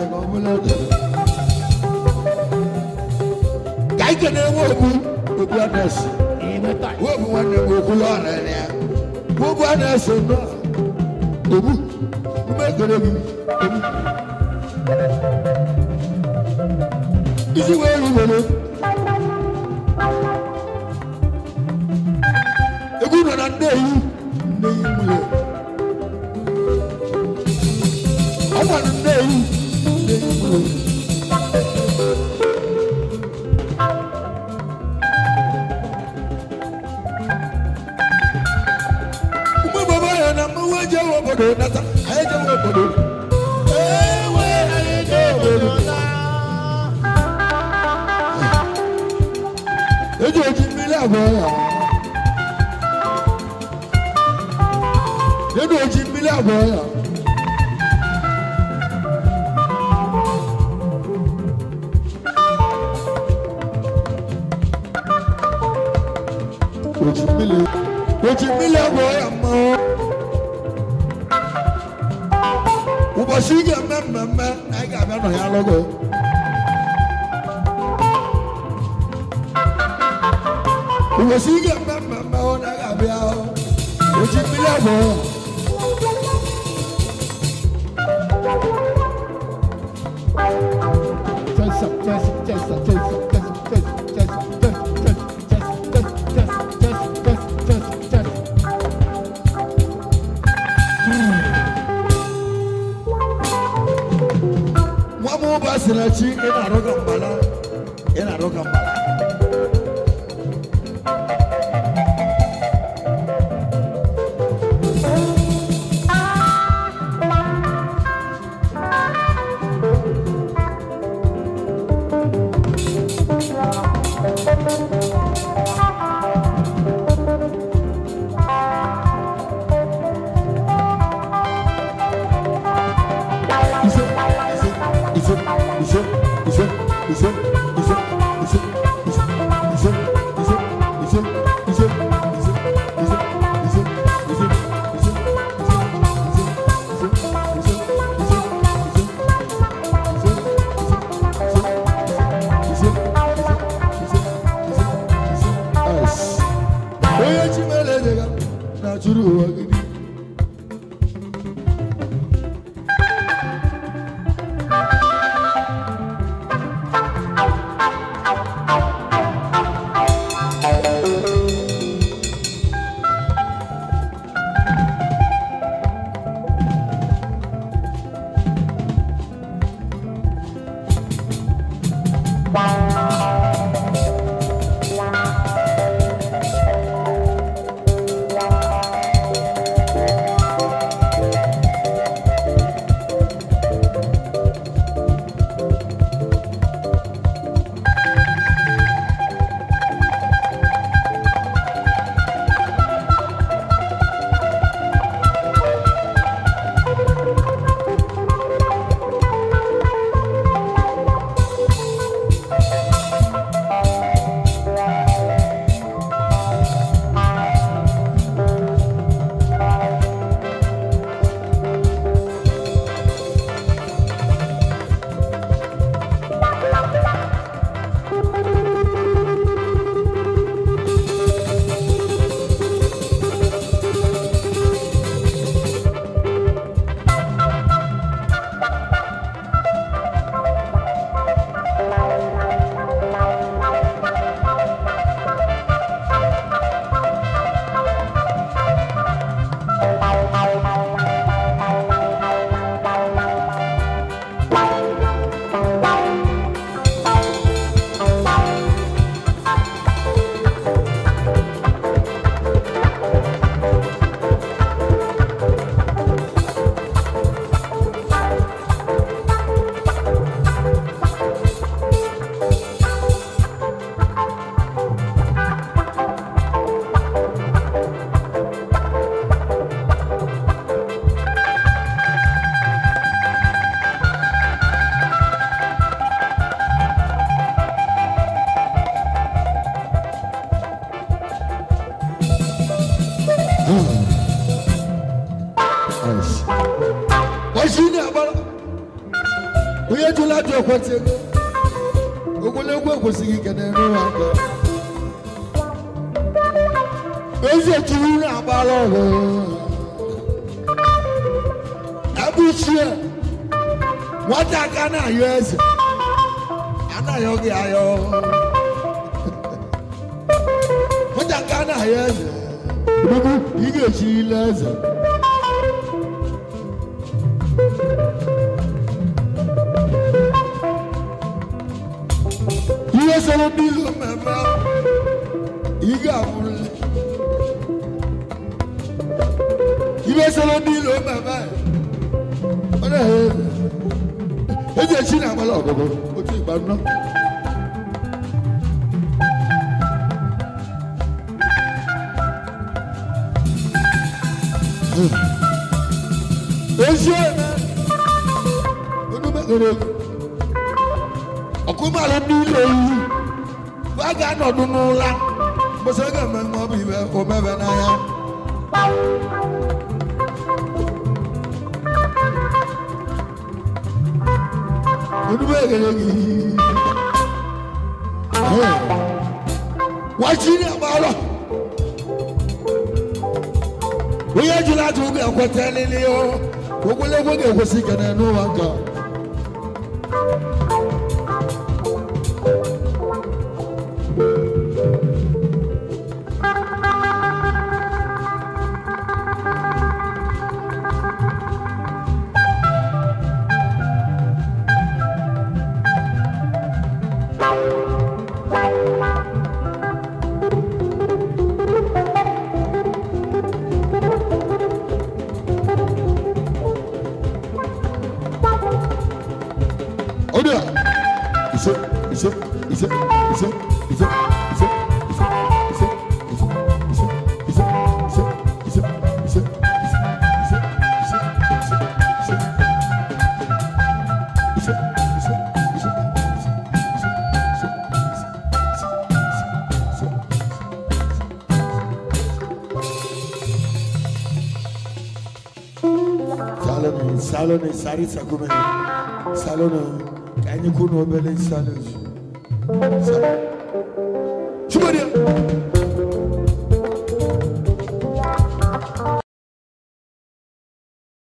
ekwentị ego ogologo ekwesịghị ikene n'ụwa aka ezi echiri na-agbara ọgụ ebe nwata aka na-ayọ eze anaghị ayọ nwata aka na-ayọ eze ị ga-echirila eze bilo mama iga fuli ibe solo bilo mama ọlẹ ẹ ẹ jẹ ṣí ni àwọn ọlọ́pàá o ti gbàdúrà. Oposega men mo bibe obebe na ya. Odubege yegi. Wachi ni abalo. Oye jula tu ge akwete lili Salonu sarisa kume salone kanyi kuno bele